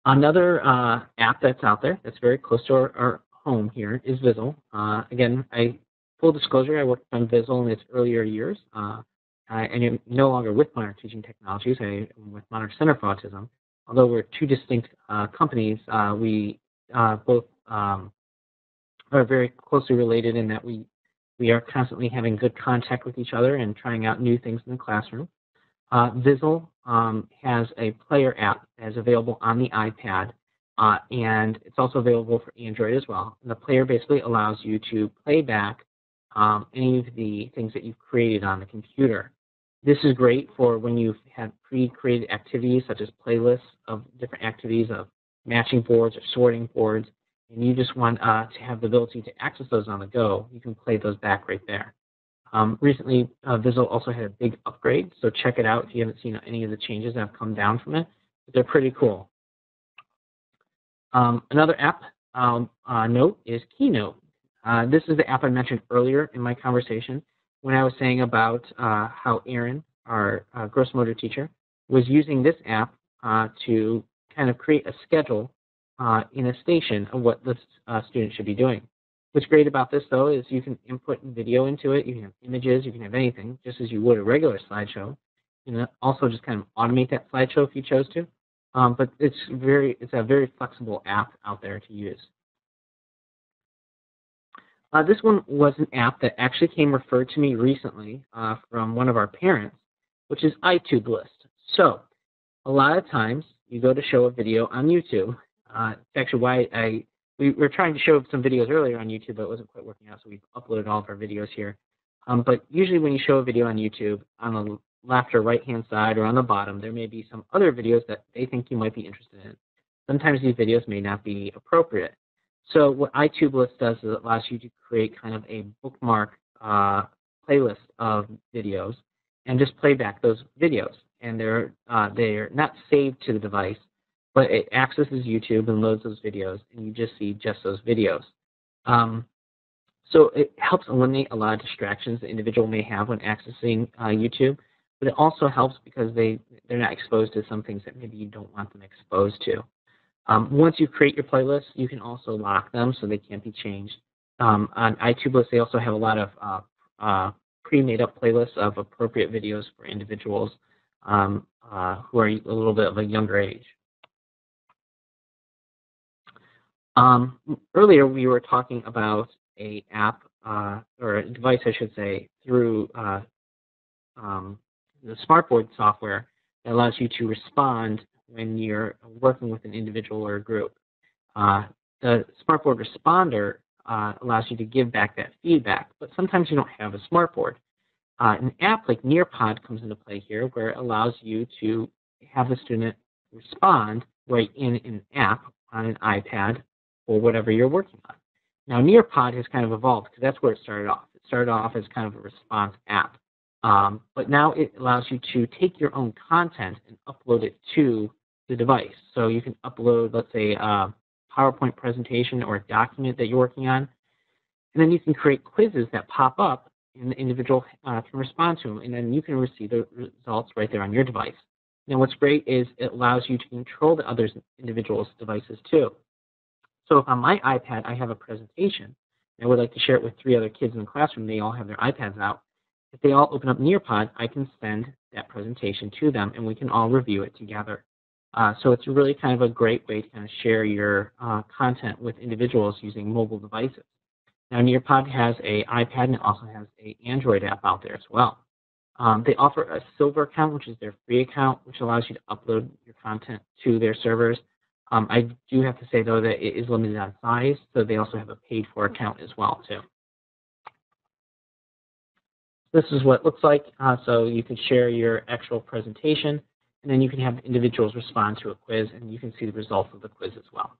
Another uh, app that's out there that's very close to our, our home here is Vizzle. Uh, again, I full disclosure, I worked on Vizzle in its earlier years. Uh, I am no longer with Monarch Teaching Technologies. I am with Monarch Center for Autism. Although we're two distinct uh, companies, uh, we uh, both um, are very closely related in that we we are constantly having good contact with each other and trying out new things in the classroom. Uh, Vizzle um, has a player app that is available on the iPad, uh, and it's also available for Android as well. And the player basically allows you to play back um, any of the things that you've created on the computer. This is great for when you have pre-created activities such as playlists of different activities of matching boards or sorting boards, and you just want uh, to have the ability to access those on the go. You can play those back right there. Um, recently, uh, Vizzle also had a big upgrade, so check it out if you haven't seen any of the changes that have come down from it. They're pretty cool. Um, another app um, uh, note is Keynote. Uh, this is the app I mentioned earlier in my conversation when I was saying about uh, how Aaron, our uh, gross motor teacher, was using this app uh, to kind of create a schedule uh, in a station of what the student should be doing. What's great about this, though, is you can input video into it. You can have images. You can have anything, just as you would a regular slideshow. You can also just kind of automate that slideshow if you chose to. Um, but it's very, it's a very flexible app out there to use. Uh, this one was an app that actually came referred to me recently uh, from one of our parents, which is iTube List. So, a lot of times you go to show a video on YouTube. Uh, actually why I we were trying to show some videos earlier on YouTube, but it wasn't quite working out, so we've uploaded all of our videos here. Um, but usually when you show a video on YouTube, on the left or right-hand side or on the bottom, there may be some other videos that they think you might be interested in. Sometimes these videos may not be appropriate. So what iTube List does is it allows you to create kind of a bookmark uh, playlist of videos and just play back those videos. And they're uh, they're not saved to the device, but it accesses YouTube and loads those videos, and you just see just those videos. Um, so it helps eliminate a lot of distractions the individual may have when accessing uh, YouTube, but it also helps because they, they're not exposed to some things that maybe you don't want them exposed to. Um, once you create your playlists, you can also lock them so they can't be changed. Um, on iTube they also have a lot of uh, uh, pre-made up playlists of appropriate videos for individuals um, uh, who are a little bit of a younger age. Um, earlier, we were talking about a app uh, or a device, I should say, through uh, um, the smartboard software that allows you to respond when you're working with an individual or a group. Uh, the smartboard responder uh, allows you to give back that feedback, but sometimes you don't have a smartboard. Uh, an app like Nearpod comes into play here, where it allows you to have the student respond right in an app on an iPad or whatever you're working on. Now, Nearpod has kind of evolved because that's where it started off. It started off as kind of a response app. Um, but now it allows you to take your own content and upload it to the device. So you can upload, let's say, a PowerPoint presentation or a document that you're working on, and then you can create quizzes that pop up and the individual uh, can respond to them, and then you can receive the results right there on your device. Now, what's great is it allows you to control the other individual's devices too. So if on my iPad I have a presentation, and I would like to share it with three other kids in the classroom, they all have their iPads out. If they all open up Nearpod, I can send that presentation to them, and we can all review it together. Uh, so it's really kind of a great way to kind of share your uh, content with individuals using mobile devices. Now, Nearpod has a iPad and it also has a Android app out there as well. Um, they offer a silver account, which is their free account, which allows you to upload your content to their servers. Um, I do have to say though that it is limited on size, so they also have a paid for account as well too. This is what it looks like. Uh, so you can share your actual presentation, and then you can have individuals respond to a quiz, and you can see the results of the quiz as well.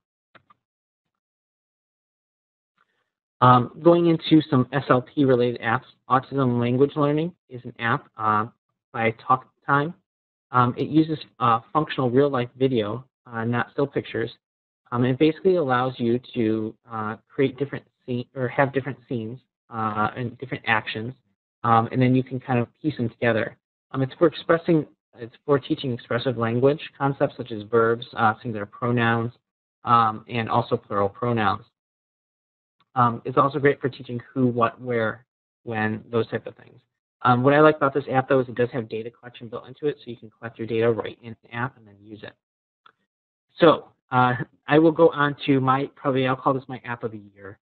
Um, going into some SLP related apps, Autism Language Learning is an app uh, by Talk Time. Um, it uses uh, functional real life video uh, not still pictures, Um, it basically allows you to uh, create different scenes or have different scenes uh, and different actions, um, and then you can kind of piece them together. Um, it's for expressing, it's for teaching expressive language concepts such as verbs, uh, singular pronouns, um, and also plural pronouns. Um, it's also great for teaching who, what, where, when, those type of things. Um, what I like about this app though is it does have data collection built into it, so you can collect your data right in the app and then use it. So uh, <laughs> I will go on to my, probably I'll call this my app of the year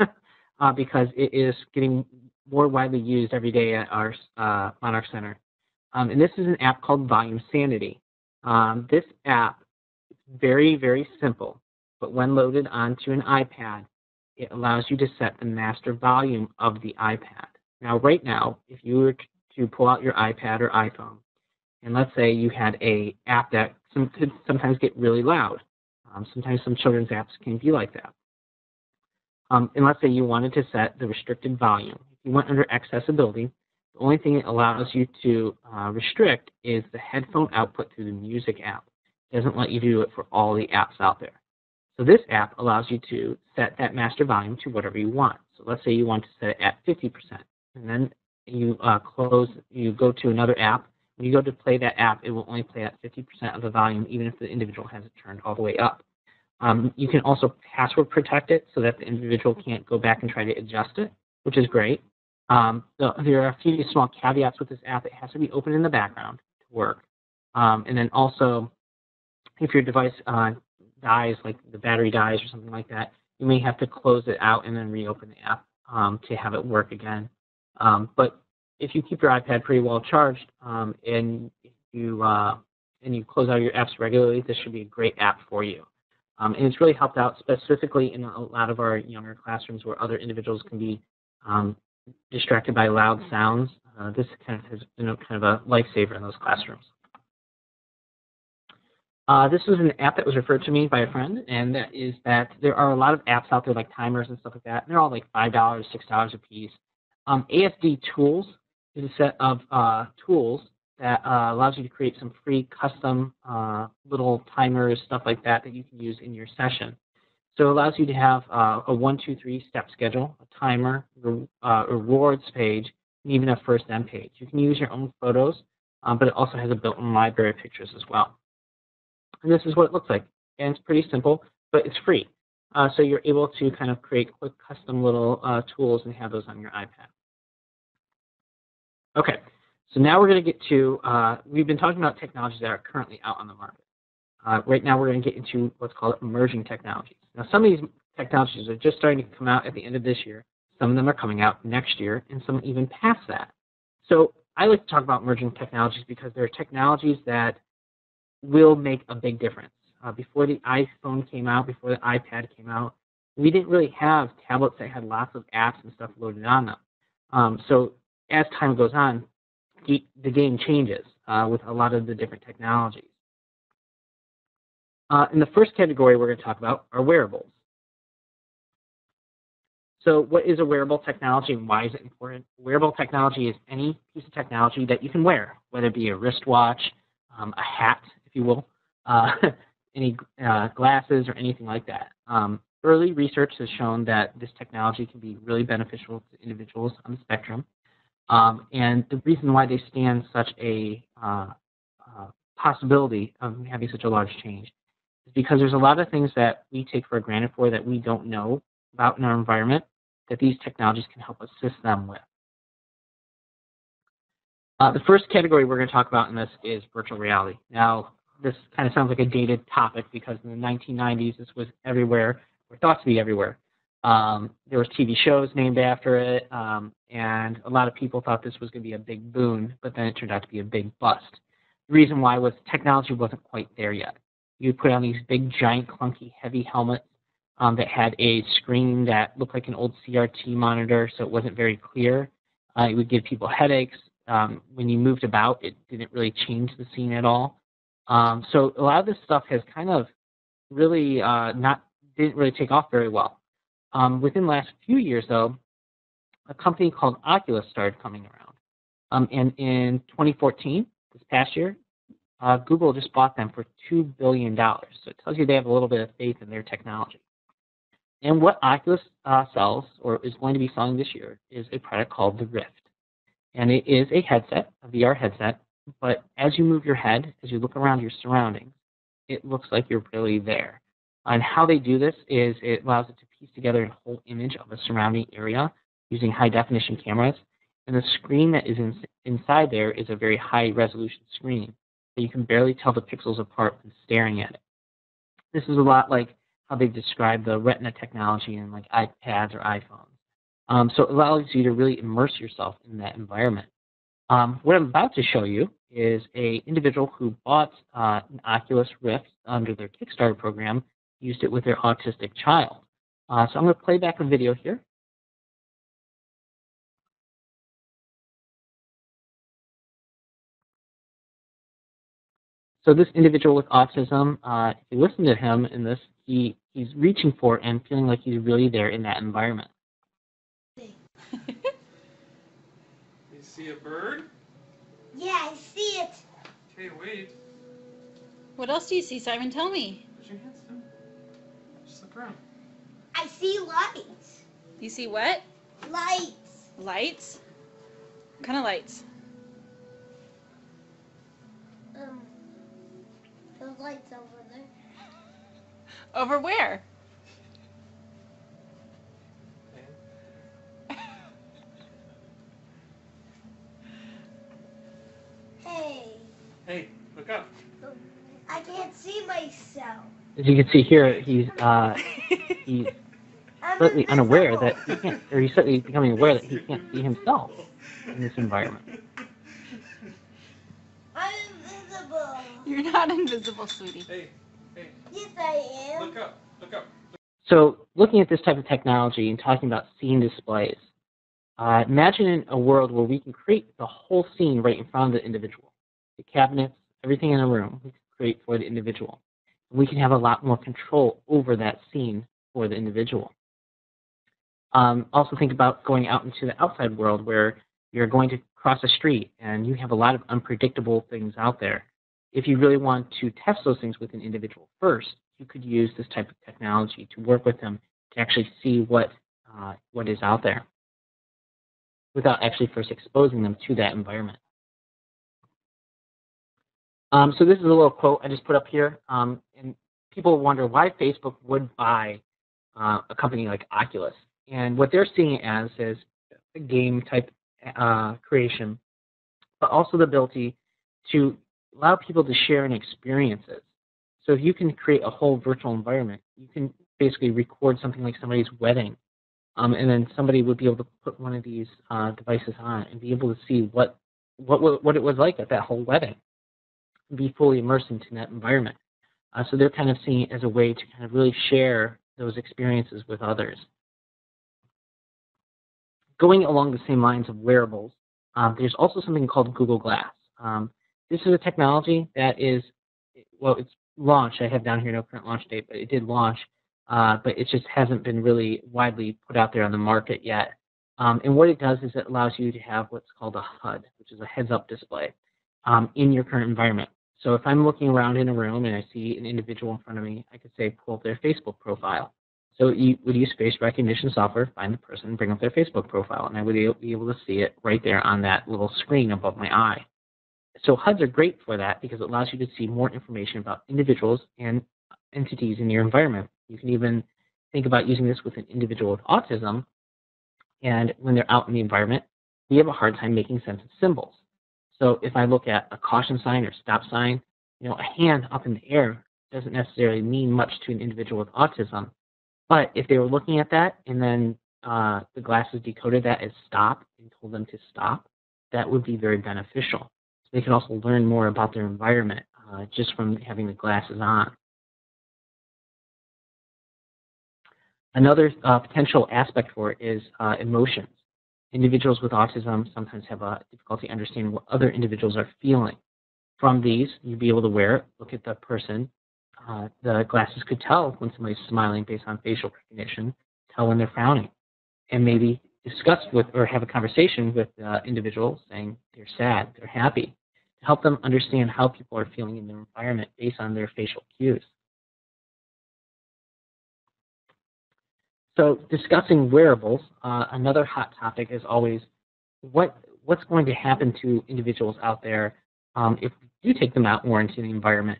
<laughs> uh, because it is getting more widely used every day at our uh, Monarch Center. Um, and this is an app called Volume Sanity. Um, this app is very, very simple, but when loaded onto an iPad, it allows you to set the master volume of the iPad. Now, right now, if you were to pull out your iPad or iPhone, and let's say you had a app that some, could sometimes get really loud. Um, sometimes some children's apps can be like that. Um, and let's say you wanted to set the restricted volume. You went under accessibility, the only thing it allows you to uh, restrict is the headphone output through the music app. It doesn't let you do it for all the apps out there. So this app allows you to set that master volume to whatever you want. So let's say you want to set it at 50%, and then you uh, close, you go to another app. When you go to play that app, it will only play at 50% of the volume, even if the individual has it turned all the way up. Um, you can also password protect it so that the individual can't go back and try to adjust it, which is great. Um, there are a few small caveats with this app. It has to be open in the background to work. Um, and then also, if your device uh, dies, like the battery dies or something like that, you may have to close it out and then reopen the app um, to have it work again. Um, but if you keep your iPad pretty well charged um, and you uh, and you close out your apps regularly, this should be a great app for you. Um, and it's really helped out specifically in a lot of our younger classrooms where other individuals can be um, distracted by loud sounds. Uh, this kind of has been a, kind of a lifesaver in those classrooms. Uh, this was an app that was referred to me by a friend, and that is that there are a lot of apps out there like timers and stuff like that. And they're all like $5, $6 a piece. Um, ASD Tools is a set of uh, tools that uh, allows you to create some free custom uh, little timers, stuff like that, that you can use in your session. So it allows you to have uh, a one, two, three step schedule, a timer, uh, rewards page, and even a first end page. You can use your own photos, um, but it also has a built-in library of pictures as well. And this is what it looks like. And it's pretty simple, but it's free. Uh, so you're able to kind of create quick custom little uh, tools and have those on your iPad. Okay, so now we're going to get to, uh, we've been talking about technologies that are currently out on the market. Uh, right now we're going to get into what's called emerging technologies. Now some of these technologies are just starting to come out at the end of this year. Some of them are coming out next year, and some even past that. So I like to talk about emerging technologies because they're technologies that will make a big difference. Uh, before the iPhone came out, before the iPad came out, we didn't really have tablets that had lots of apps and stuff loaded on them. Um, so as time goes on, the game changes uh, with a lot of the different technologies. Uh, and the first category we're going to talk about are wearables. So what is a wearable technology and why is it important? Wearable technology is any piece of technology that you can wear, whether it be a wristwatch, um, a hat, if you will, <laughs> uh, any uh, glasses or anything like that. Um, early research has shown that this technology can be really beneficial to individuals on the spectrum. Um, and the reason why they stand such a uh, uh, possibility of having such a large change is because there's a lot of things that we take for granted for that we don't know about in our environment that these technologies can help assist them with. Uh, the first category we're going to talk about in this is virtual reality. Now, this kind of sounds like a dated topic because in the 1990s this was everywhere, or thought to be everywhere. Um, there was TV shows named after it, um, and a lot of people thought this was going to be a big boon, but then it turned out to be a big bust. The reason why was technology wasn't quite there yet. You put on these big, giant, clunky, heavy helmets um, that had a screen that looked like an old CRT monitor, so it wasn't very clear. Uh, it would give people headaches. Um, when you moved about, it didn't really change the scene at all. Um, so a lot of this stuff has kind of really uh, not didn't really take off very well. Um, within the last few years, though, a company called Oculus started coming around. Um, and in 2014, this past year, uh, Google just bought them for $2 billion. So it tells you they have a little bit of faith in their technology. And what Oculus uh, sells, or is going to be selling this year, is a product called the Rift. And it is a headset, a VR headset, but as you move your head, as you look around your surroundings, it looks like you're really there. And how they do this is it allows it to piece together a whole image of a surrounding area using high definition cameras. And the screen that is in, inside there is a very high resolution screen. You can barely tell the pixels apart when staring at it. This is a lot like how they describe the retina technology in like iPads or iPhones. Um, so it allows you to really immerse yourself in that environment. Um, what I'm about to show you is a individual who bought uh, an Oculus Rift under their Kickstarter program, used it with their autistic child. Uh, so I'm going to play back a video here. So this individual with autism, uh, if you listen to him in this, he, he's reaching for and feeling like he's really there in that environment. <laughs> you see a bird? Yeah, I see it. Okay, wait. What else do you see, Simon? Tell me. Put your hands down. Just look around. I see lights. You see what? Lights. Lights? What kind of lights? Those lights over there. Over where? Hey, Hey, look up. I can't see myself. As you can see here, he's uh, <laughs> he's I'm slightly unaware that he can't, or he's slightly becoming aware that he can't see himself in this environment. <laughs> I'm invisible. You're not invisible, sweetie. Hey, hey, Yes, I am. look up. Look up. So, looking at this type of technology and talking about scene displays, uh, imagine a world where we can create the whole scene right in front of the individual. The cabinets, everything in a room, we can create for the individual. We can have a lot more control over that scene for the individual. Um, also, think about going out into the outside world where you're going to cross a street and you have a lot of unpredictable things out there. If you really want to test those things with an individual first, you could use this type of technology to work with them to actually see what uh, what is out there without actually first exposing them to that environment. Um, so this is a little quote I just put up here, um, and people wonder why Facebook would buy uh, a company like Oculus, and what they're seeing it as is a game type uh, creation, but also the ability to allow people to share in experiences. So if you can create a whole virtual environment, you can basically record something like somebody's wedding, um, and then somebody would be able to put one of these uh, devices on and be able to see what what what it was like at that whole wedding, be fully immersed into that environment. Uh, so they're kind of seeing it as a way to kind of really share those experiences with others. Going along the same lines of wearables, um, there's also something called Google Glass. Um, this is a technology that is, well, it's launched. I have down here no current launch date, but it did launch, uh, but it just hasn't been really widely put out there on the market yet. Um, and what it does is it allows you to have what's called a HUD, which is a heads-up display, um, in your current environment. So if I'm looking around in a room and I see an individual in front of me, I could say pull up their Facebook profile. So you would use face recognition software, find the person, bring up their Facebook profile, and I would be able to see it right there on that little screen above my eye. So HUDs are great for that because it allows you to see more information about individuals and entities in your environment. You can even think about using this with an individual with autism, and when they're out in the environment, we have a hard time making sense of symbols. So if I look at a caution sign or stop sign, you know, a hand up in the air doesn't necessarily mean much to an individual with autism. But if they were looking at that and then uh, the glasses decoded that as stop and told them to stop, that would be very beneficial. They can also learn more about their environment uh, just from having the glasses on. Another uh, potential aspect for it is uh, emotions. Individuals with autism sometimes have a difficulty understanding what other individuals are feeling. From these, you'd be able to wear it, look at the person. Uh, the glasses could tell when somebody's smiling based on facial recognition, tell when they're frowning, and maybe discuss with or have a conversation with uh, individuals saying they're sad, they're happy, help them understand how people are feeling in their environment based on their facial cues. So discussing wearables, uh, another hot topic is always what what's going to happen to individuals out there um, if we do take them out more into the environment.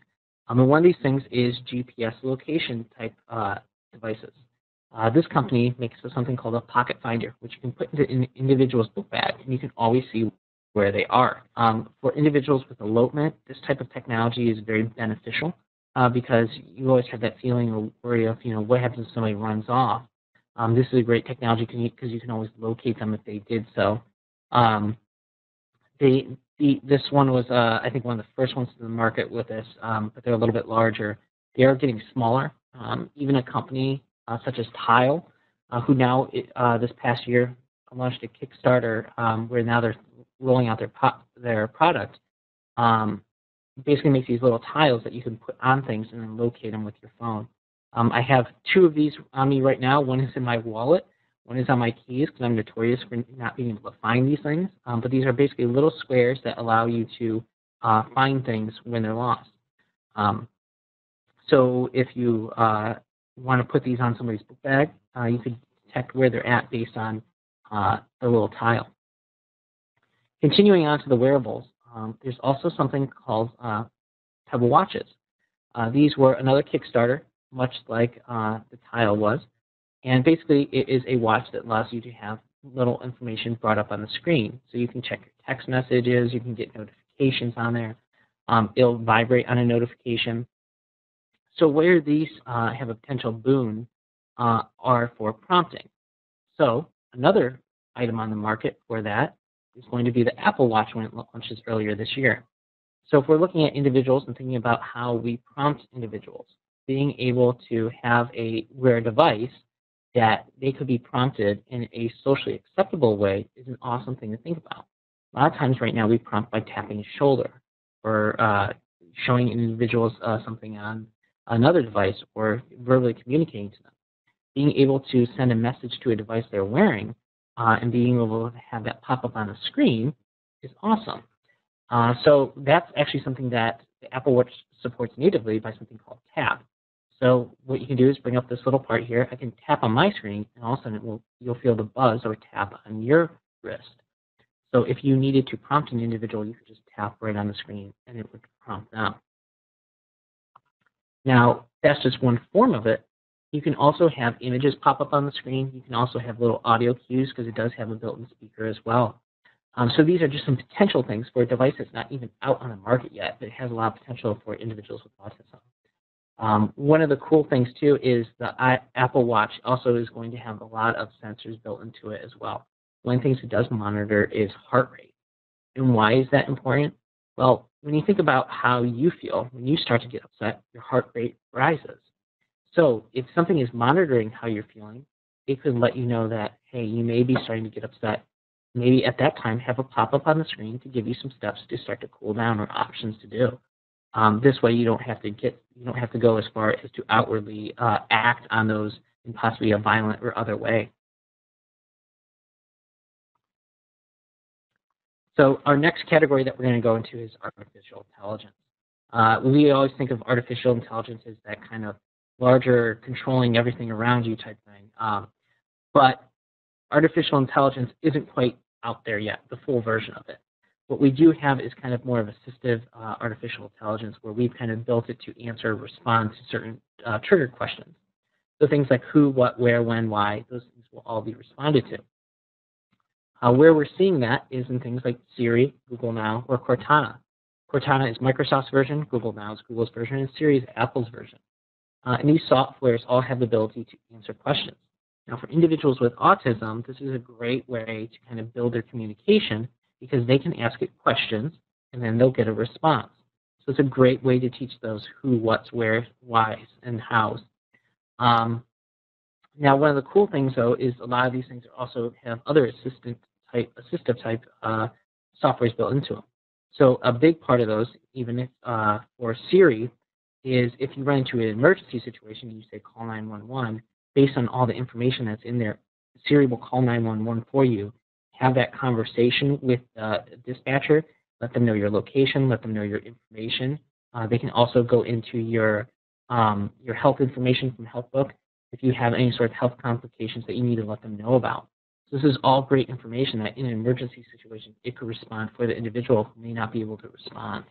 Um, and one of these things is GPS location type uh, devices. Uh, this company makes something called a pocket finder, which you can put into an individual's book bag, and you can always see where they are. Um, for individuals with elopement, this type of technology is very beneficial uh, because you always have that feeling or worry of, you know, what happens if somebody runs off. Um, this is a great technology because you can always locate them if they did so. Um, they, the, this one was, uh, I think, one of the first ones to the market with this, um, but they're a little bit larger. They are getting smaller. Um, even a company uh, such as Tile, uh, who now uh, this past year launched a Kickstarter um, where now they're rolling out their their product. Um, basically makes these little tiles that you can put on things and then locate them with your phone. Um, I have two of these on me right now. One is in my wallet. One is on my keys because I'm notorious for not being able to find these things. Um, but these are basically little squares that allow you to uh, find things when they're lost. Um, so if you uh, want to put these on somebody's book bag, uh, you could detect where they're at based on uh, the little tile. Continuing on to the wearables, um, there's also something called uh, Pebble Watches. Uh, these were another Kickstarter, much like uh, the Tile was. And basically, it is a watch that allows you to have little information brought up on the screen. So you can check your text messages, you can get notifications on there. Um, it'll vibrate on a notification. So where these uh, have a potential boon uh, are for prompting. So another item on the market for that is going to be the Apple Watch when it launches earlier this year. So if we're looking at individuals and thinking about how we prompt individuals, being able to have a wear device that they could be prompted in a socially acceptable way is an awesome thing to think about. A lot of times right now we prompt by tapping a shoulder or uh, showing individuals uh, something on another device or verbally communicating to them. Being able to send a message to a device they're wearing uh, and being able to have that pop up on the screen is awesome. Uh, so that's actually something that the Apple Watch supports natively by something called Tap. So what you can do is bring up this little part here. I can tap on my screen, and all of a sudden will, you'll feel the buzz or tap on your wrist. So if you needed to prompt an individual, you could just tap right on the screen, and it would prompt them. Now, that's just one form of it. You can also have images pop up on the screen. You can also have little audio cues because it does have a built-in speaker as well. Um, so these are just some potential things for a device that's not even out on the market yet, but it has a lot of potential for individuals with autism. Um, one of the cool things too is the I, Apple Watch also is going to have a lot of sensors built into it as well. One of the things it does monitor is heart rate. And why is that important? Well, when you think about how you feel, when you start to get upset, your heart rate rises. So if something is monitoring how you're feeling, it could let you know that, hey, you may be starting to get upset. Maybe at that time have a pop-up on the screen to give you some steps to start to cool down or options to do. Um, this way you don't have to get you don't have to go as far as to outwardly uh, act on those in possibly a violent or other way. So our next category that we're going to go into is artificial intelligence. Uh, we always think of artificial intelligence as that kind of larger, controlling everything around you type thing. Um, but artificial intelligence isn't quite out there yet, the full version of it. What we do have is kind of more of assistive uh, artificial intelligence where we've kind of built it to answer respond to certain uh, trigger questions. So things like who, what, where, when, why, those things will all be responded to. Uh, where we're seeing that is in things like Siri, Google Now, or Cortana. Cortana is Microsoft's version, Google Now is Google's version, and Siri is Apple's version. Uh, and these softwares all have the ability to answer questions. Now, for individuals with autism, this is a great way to kind of build their communication because they can ask it questions and then they'll get a response. So it's a great way to teach those who, what's, where, whys, and hows. Um, now, one of the cool things though is a lot of these things also have other assistant type, assistive type uh, softwares built into them. So a big part of those, even if uh, for Siri, is if you run into an emergency situation you say call 911, based on all the information that's in there, Siri will call 911 for you have that conversation with the dispatcher let them know your location, let them know your information. Uh, they can also go into your um, your health information from HealthBook if you have any sort of health complications that you need to let them know about. So this is all great information that in an emergency situation, it could respond for the individual who may not be able to respond.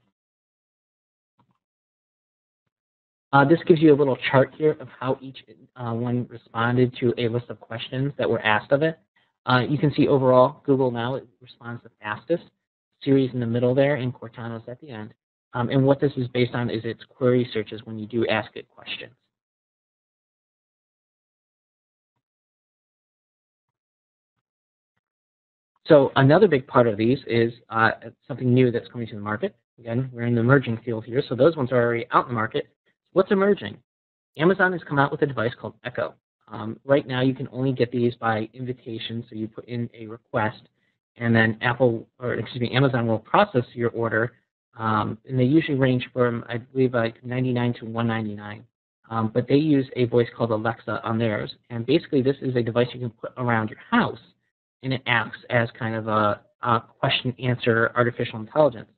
Uh, this gives you a little chart here of how each uh, one responded to a list of questions that were asked of it. Uh, you can see overall, Google now responds the fastest. Siri's in the middle there, and Cortana's at the end. Um, and what this is based on is its query searches when you do ask it questions. So another big part of these is uh, something new that's coming to the market. Again, we're in the emerging field here, so those ones are already out in the market. What's emerging? Amazon has come out with a device called Echo. Um, right now, you can only get these by invitation, so you put in a request, and then Apple, or excuse me, Amazon will process your order, um, and they usually range from, I believe, like 99 to 199. Um, but they use a voice called Alexa on theirs, and basically, this is a device you can put around your house, and it acts as kind of a, a question-answer artificial intelligence.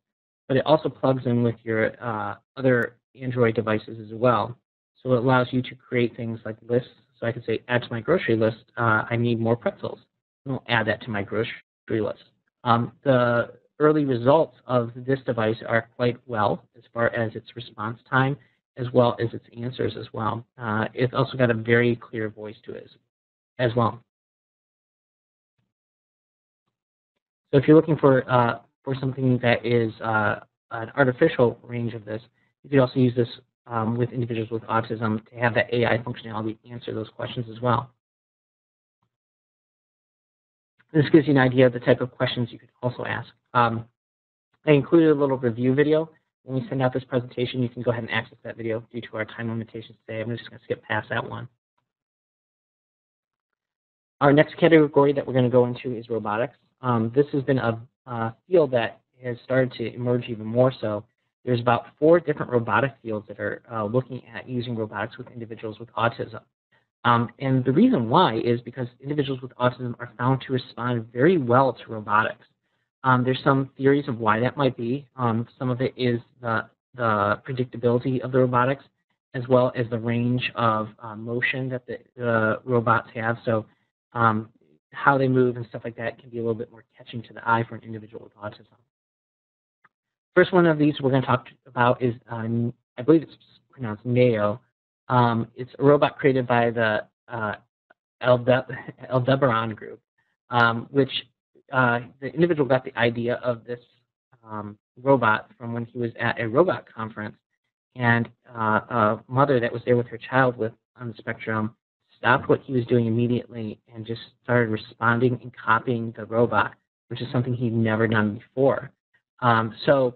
But it also plugs in with your uh, other Android devices as well. So it allows you to create things like lists. So I can say, add to my grocery list, uh, I need more pretzels. And I'll add that to my grocery list. Um, the early results of this device are quite well as far as its response time, as well as its answers as well. Uh, it's also got a very clear voice to it as, well. So if you're looking for uh, for something that is uh, an artificial range of this, you could also use this um, with individuals with autism to have that AI functionality answer those questions as well. This gives you an idea of the type of questions you could also ask. Um, I included a little review video. When we send out this presentation, you can go ahead and access that video due to our time limitations today. I'm just going to skip past that one. Our next category that we're going to go into is robotics. Um, this has been a, a field that has started to emerge even more so. There's about four different robotic fields that are uh, looking at using robotics with individuals with autism. Um, and the reason why is because individuals with autism are found to respond very well to robotics. Um, there's some theories of why that might be. Um, some of it is the, the predictability of the robotics, as well as the range of uh, motion that the, the robots have. So um, how they move and stuff like that can be a little bit more catching to the eye for an individual with autism. First one of these we're going to talk about is, um, I believe it's pronounced Neo. Um, it's a robot created by the uh, Aldebaran group, um, which uh, the individual got the idea of this um, robot from when he was at a robot conference, and uh, a mother that was there with her child with on the spectrum stopped what he was doing immediately and just started responding and copying the robot, which is something he'd never done before. Um, so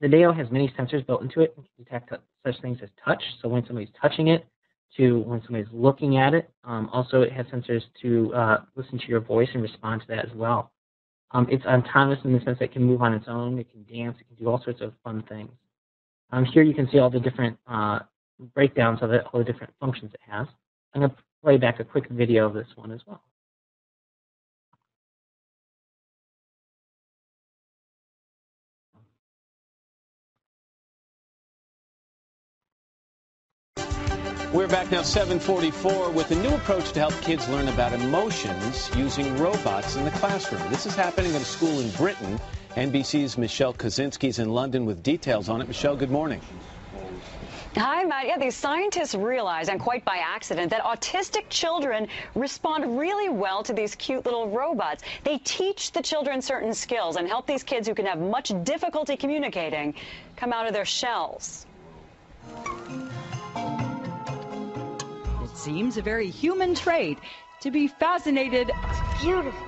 the Neo has many sensors built into it and can detect such things as touch. So when somebody's touching it, to when somebody's looking at it. Um, also, it has sensors to uh, listen to your voice and respond to that as well. Um, it's autonomous in the sense that it can move on its own, it can dance, it can do all sorts of fun things. Um, here you can see all the different uh, breakdowns of it, all the different functions it has. I'm going to play back a quick video of this one as well. We're back now 744 with a new approach to help kids learn about emotions using robots in the classroom. This is happening at a school in Britain. NBC's Michelle Kosinski is in London with details on it. Michelle, good morning. Hi, Matt. Yeah, these scientists realize, and quite by accident, that autistic children respond really well to these cute little robots. They teach the children certain skills and help these kids who can have much difficulty communicating come out of their shells. Seems a very human trait to be fascinated Beautiful.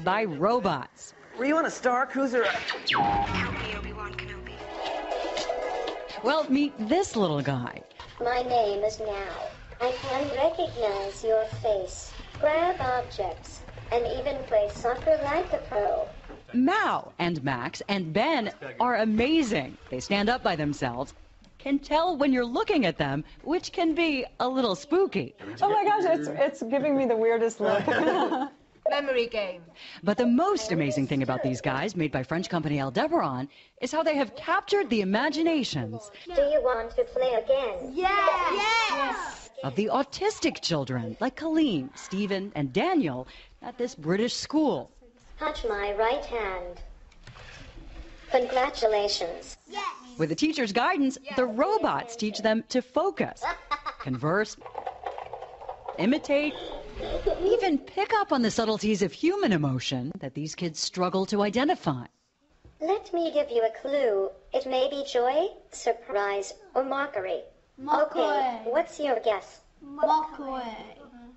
by robots. Were you on a Star Cruiser? Well, meet this little guy. My name is NAO. I can recognize your face, grab objects, and even play soccer like a pro. Mao and Max and Ben are amazing. They stand up by themselves, can tell when you're looking at them, which can be a little spooky. Oh my gosh, it's, it's giving me the weirdest look. <laughs> Memory game. But the most amazing thing about these guys, made by French company Aldebaran, is how they have captured the imaginations Do you want to play again? Yes. Yes. of the autistic children, like Colleen, Stephen, and Daniel, at this British school. Touch my right hand. Congratulations. With the teacher's guidance, the robots teach them to focus, <laughs> converse, imitate, even pick up on the subtleties of human emotion that these kids struggle to identify. Let me give you a clue. It may be joy, surprise, or mockery. Okay, what's your guess?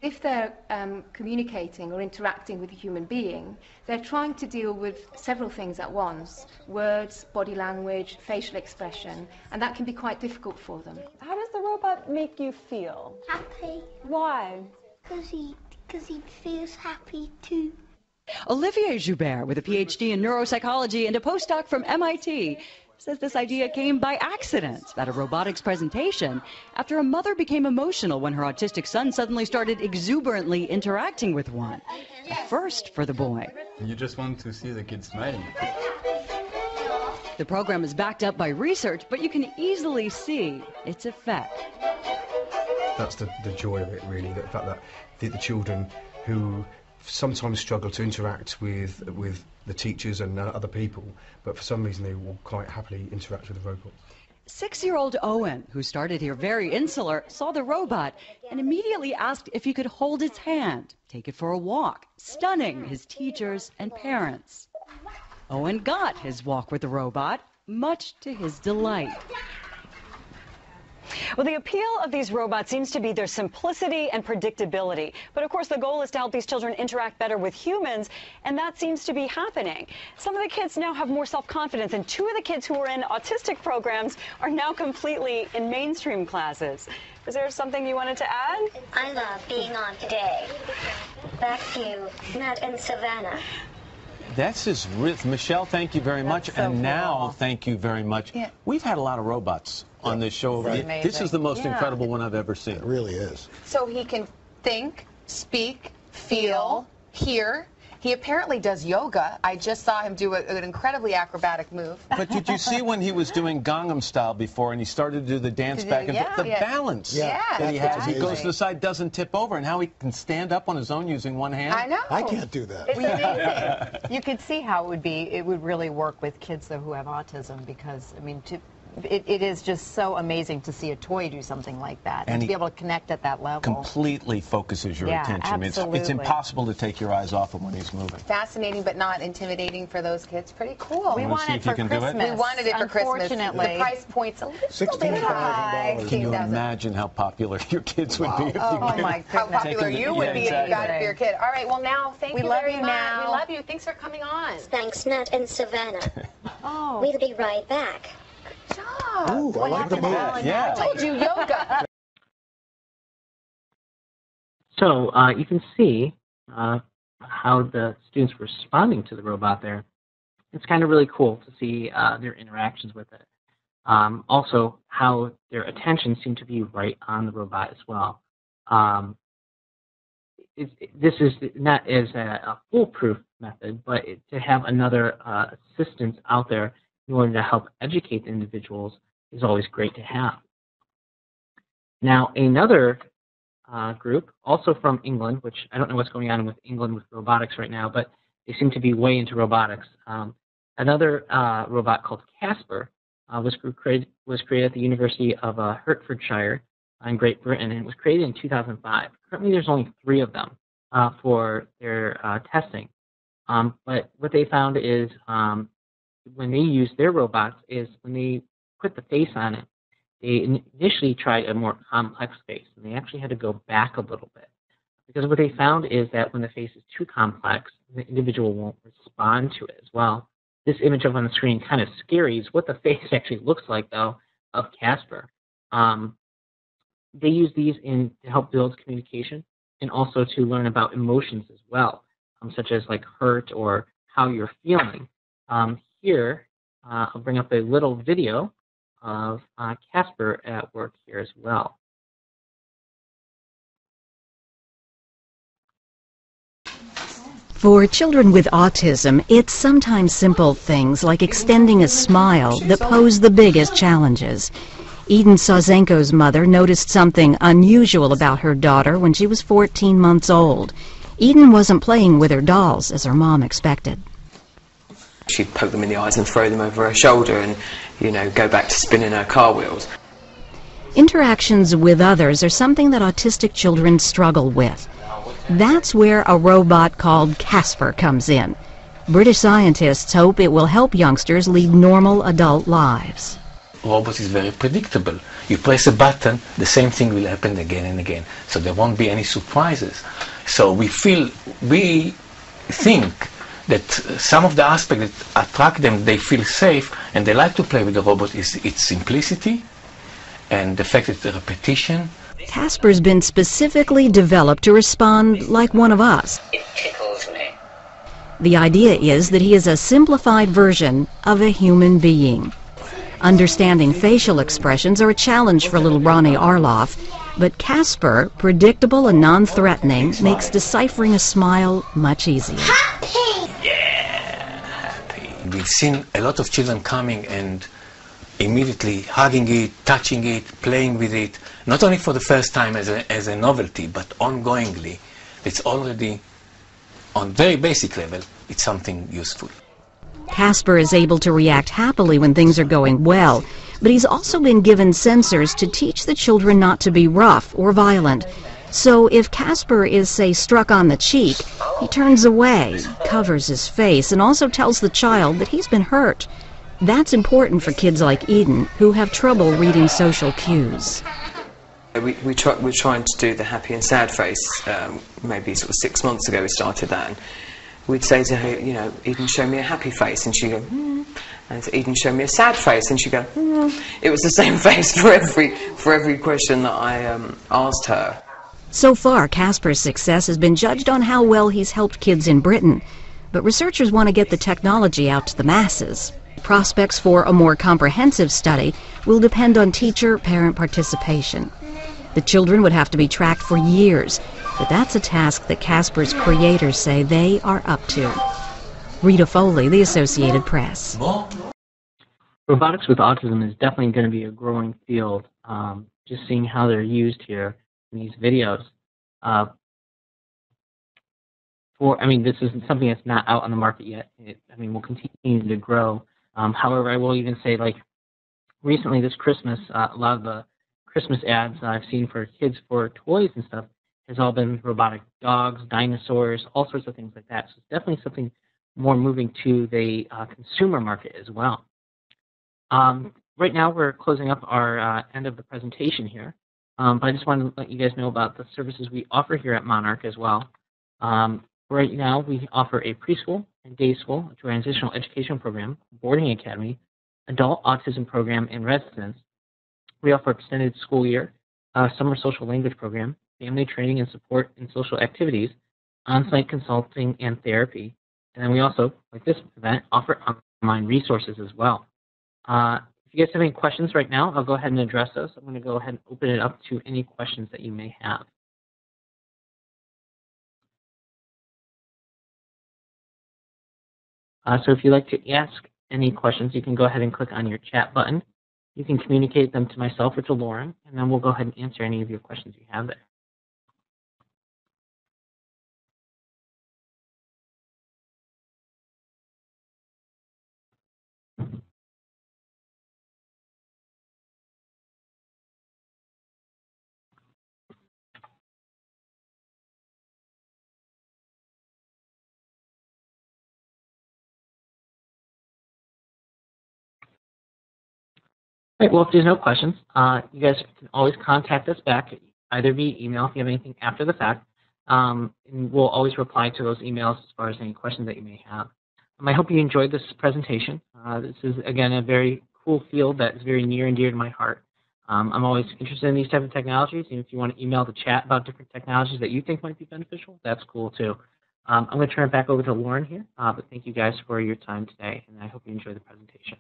If they're um, communicating or interacting with a human being, they're trying to deal with several things at once words, body language, facial expression, and that can be quite difficult for them. How does the robot make you feel? Happy. Why? Because he, cause he feels happy too. Olivier Joubert, with a PhD in neuropsychology and a postdoc from MIT, says this idea came by accident at a robotics presentation after a mother became emotional when her autistic son suddenly started exuberantly interacting with one. A first for the boy. You just want to see the kid smiling. The program is backed up by research, but you can easily see its effect. That's the, the joy of it, really. The fact that the, the children who sometimes struggle to interact with with the teachers and uh, other people, but for some reason they will quite happily interact with the robot. Six year old Owen, who started here very insular, saw the robot and immediately asked if he could hold its hand, take it for a walk, stunning his teachers and parents. Owen got his walk with the robot, much to his delight. Well, the appeal of these robots seems to be their simplicity and predictability. But of course, the goal is to help these children interact better with humans, and that seems to be happening. Some of the kids now have more self confidence, and two of the kids who were in autistic programs are now completely in mainstream classes. Is there something you wanted to add? I love being on today. Back to you, Matt and Savannah. That's his riff. Michelle, thank you very much. so and now, thank you very much. Yeah. We've had a lot of robots on this show. This is This is the most Yeah. incredible one I've ever seen. It really is. So he can think, speak, feel, hear. He apparently does yoga. I just saw him do a, an incredibly acrobatic move. But did you see when he was doing Gangnam Style before and he started to do the dance do- back and yeah, the yeah. balance Yeah, that he that's has? He goes to the side, doesn't tip over, and how he can stand up on his own using one hand. I know. I can't do that. It's amazing. You could see how it would be, it would really work with kids though who have autism because, I mean, to, it, it is just so amazing to see a toy do something like that and, And to be able to connect at that level. Completely focuses your Yeah, attention. It's, it's impossible to take your eyes off him when he's moving. Fascinating, but not intimidating for those kids. Pretty cool. We Wanna want see it if you for can do it? Christmas. We wanted it for Christmas. Unfortunately. the price point's a little bit high. Can you imagine how popular <laughs> your kids would be if you Oh, could my How popular them to- you would Yeah, be if you got it for your kid. All right, well now, thank We you love very you much. now. We love you. Thanks for coming on. Thanks, Matt and Savannah. <laughs> Oh. We'll be right back. Good job. Ooh, I like the move. I told you yoga. <laughs> So uh, you can see uh, how the students were responding to the robot there. It's kind of really cool to see uh, their interactions with it. Um, also, how their attention seemed to be right on the robot as well. Um, it, it- this is not as a, a foolproof method, but it, to have another uh, assistance out there in order to help educate individuals is always great to have. Now, another uh, group, also from England, which I don't know what's going on with England with robotics right now, but they seem to be way into robotics. Um, another uh, robot called Kaspar uh, was, created, was created at the University of uh, Hertfordshire in Great Britain, and it was created in 2005. Currently, there's only three of them uh, for their uh, testing. Um, but what they found is um, when they use their robots is when they put the face on it, they initially tried a more complex face, and they actually had to go back a little bit. Because what they found is that when the face is too complex, the individual won't respond to it as well. This image up on the screen kind of scaries what the <laughs> face actually looks like, though, of Kaspar. Um, they use these in to help build communication and also to learn about emotions as well, um, such as like hurt or how you're feeling. Um, here, uh, I'll bring up a little video of uh, Kaspar at work here as well. For children with autism, it's sometimes simple things like extending a smile that pose the biggest challenges. Eden Sazenko's mother noticed something unusual about her daughter when she was 14 months old. Eden wasn't playing with her dolls as her mom expected. She'd poke them in the eyes and throw them over her shoulder and, you know, go back to spinning her car wheels. Interactions with others are something that autistic children struggle with. That's where a robot called Kaspar comes in. British scientists hope it will help youngsters lead normal adult lives. Robot is very predictable. You press a button, the same thing will happen again and again. So there won't be any surprises. So we feel, we think that some of the aspects that attract them, they feel safe and they like to play with the robot is its simplicity and the fact that the repetition. Kaspar's been specifically developed to respond like one of us. It tickles me. The idea is that he is a simplified version of a human being. Understanding facial expressions are a challenge for little Ronnie Arloff, but Kaspar, predictable and non-threatening, makes deciphering a smile much easier. We've seen a lot of children coming and immediately hugging it, touching it, playing with it, not only for the first time as a, as a novelty, but ongoingly. It's already, on very basic level, it's something useful. Kaspar is able to react happily when things are going well, but he's also been given sensors to teach the children not to be rough or violent. So if Kaspar is, say, struck on the cheek, he turns away, covers his face, and also tells the child that he's been hurt. That's important for kids like Eden, who have trouble reading social cues. We, we try, we're trying to do the happy and sad face. Um, maybe sort of six months ago we started that. And we'd say to her, you know, Eden, show me a happy face. And she'd go, hmm. And Eden, show me a sad face. And she'd go, hmm. It was the <laughs> same face for every, for every question that I um, asked her. So far, Kaspar's success has been judged on how well he's helped kids in Britain. But researchers want to get the technology out to the masses. Prospects for a more comprehensive study will depend on teacher-parent participation. The children would have to be tracked for years, but that's a task that Kaspar's creators say they are up to. Rita Foley, The Associated Press. Robotics with autism is definitely going to be a growing field. Um, just seeing how they're used here these videos. Uh, for, I mean, this isn't something that's not out on the market yet. It, I mean, will continue to grow. Um, however, I will even say, like, recently this Christmas, uh, a lot of the Christmas ads I've seen for kids for toys and stuff has all been robotic dogs, dinosaurs, all sorts of things like that. So it's definitely something more moving to the uh, consumer market as well. Um, right now, we're closing up our uh, end of the presentation here, um, but I just wanted to let you guys know about the services we offer here at Monarch as well. Um, right now, we offer a preschool and day school, a transitional education program, boarding academy, adult autism program and residence. We offer extended school year, uh, summer social language program, family training and support in social activities, on-site consulting and therapy. And then we also, like this event, offer online resources as well. Uh, if you guys have any questions right now, I'll go ahead and address those. I'm going to go ahead and open it up to any questions that you may have. Uh, so if you'd like to ask any questions, you can go ahead and click on your chat button. You can communicate them to myself or to Lauren, and then we'll go ahead and answer any of your questions you have there. Right, well, if there's no questions, uh, you guys can always contact us back, either via email if you have anything after the fact, um, and we'll always reply to those emails as far as any questions that you may have. Um, I hope you enjoyed this presentation. Uh, this is, again, a very cool field that is very near and dear to my heart. Um, I'm always interested in these type of technologies, and if you want to email the chat about different technologies that you think might be beneficial, that's cool too. Um, I'm going to turn it back over to Lauren here, uh, but thank you guys for your time today, and I hope you enjoy the presentation.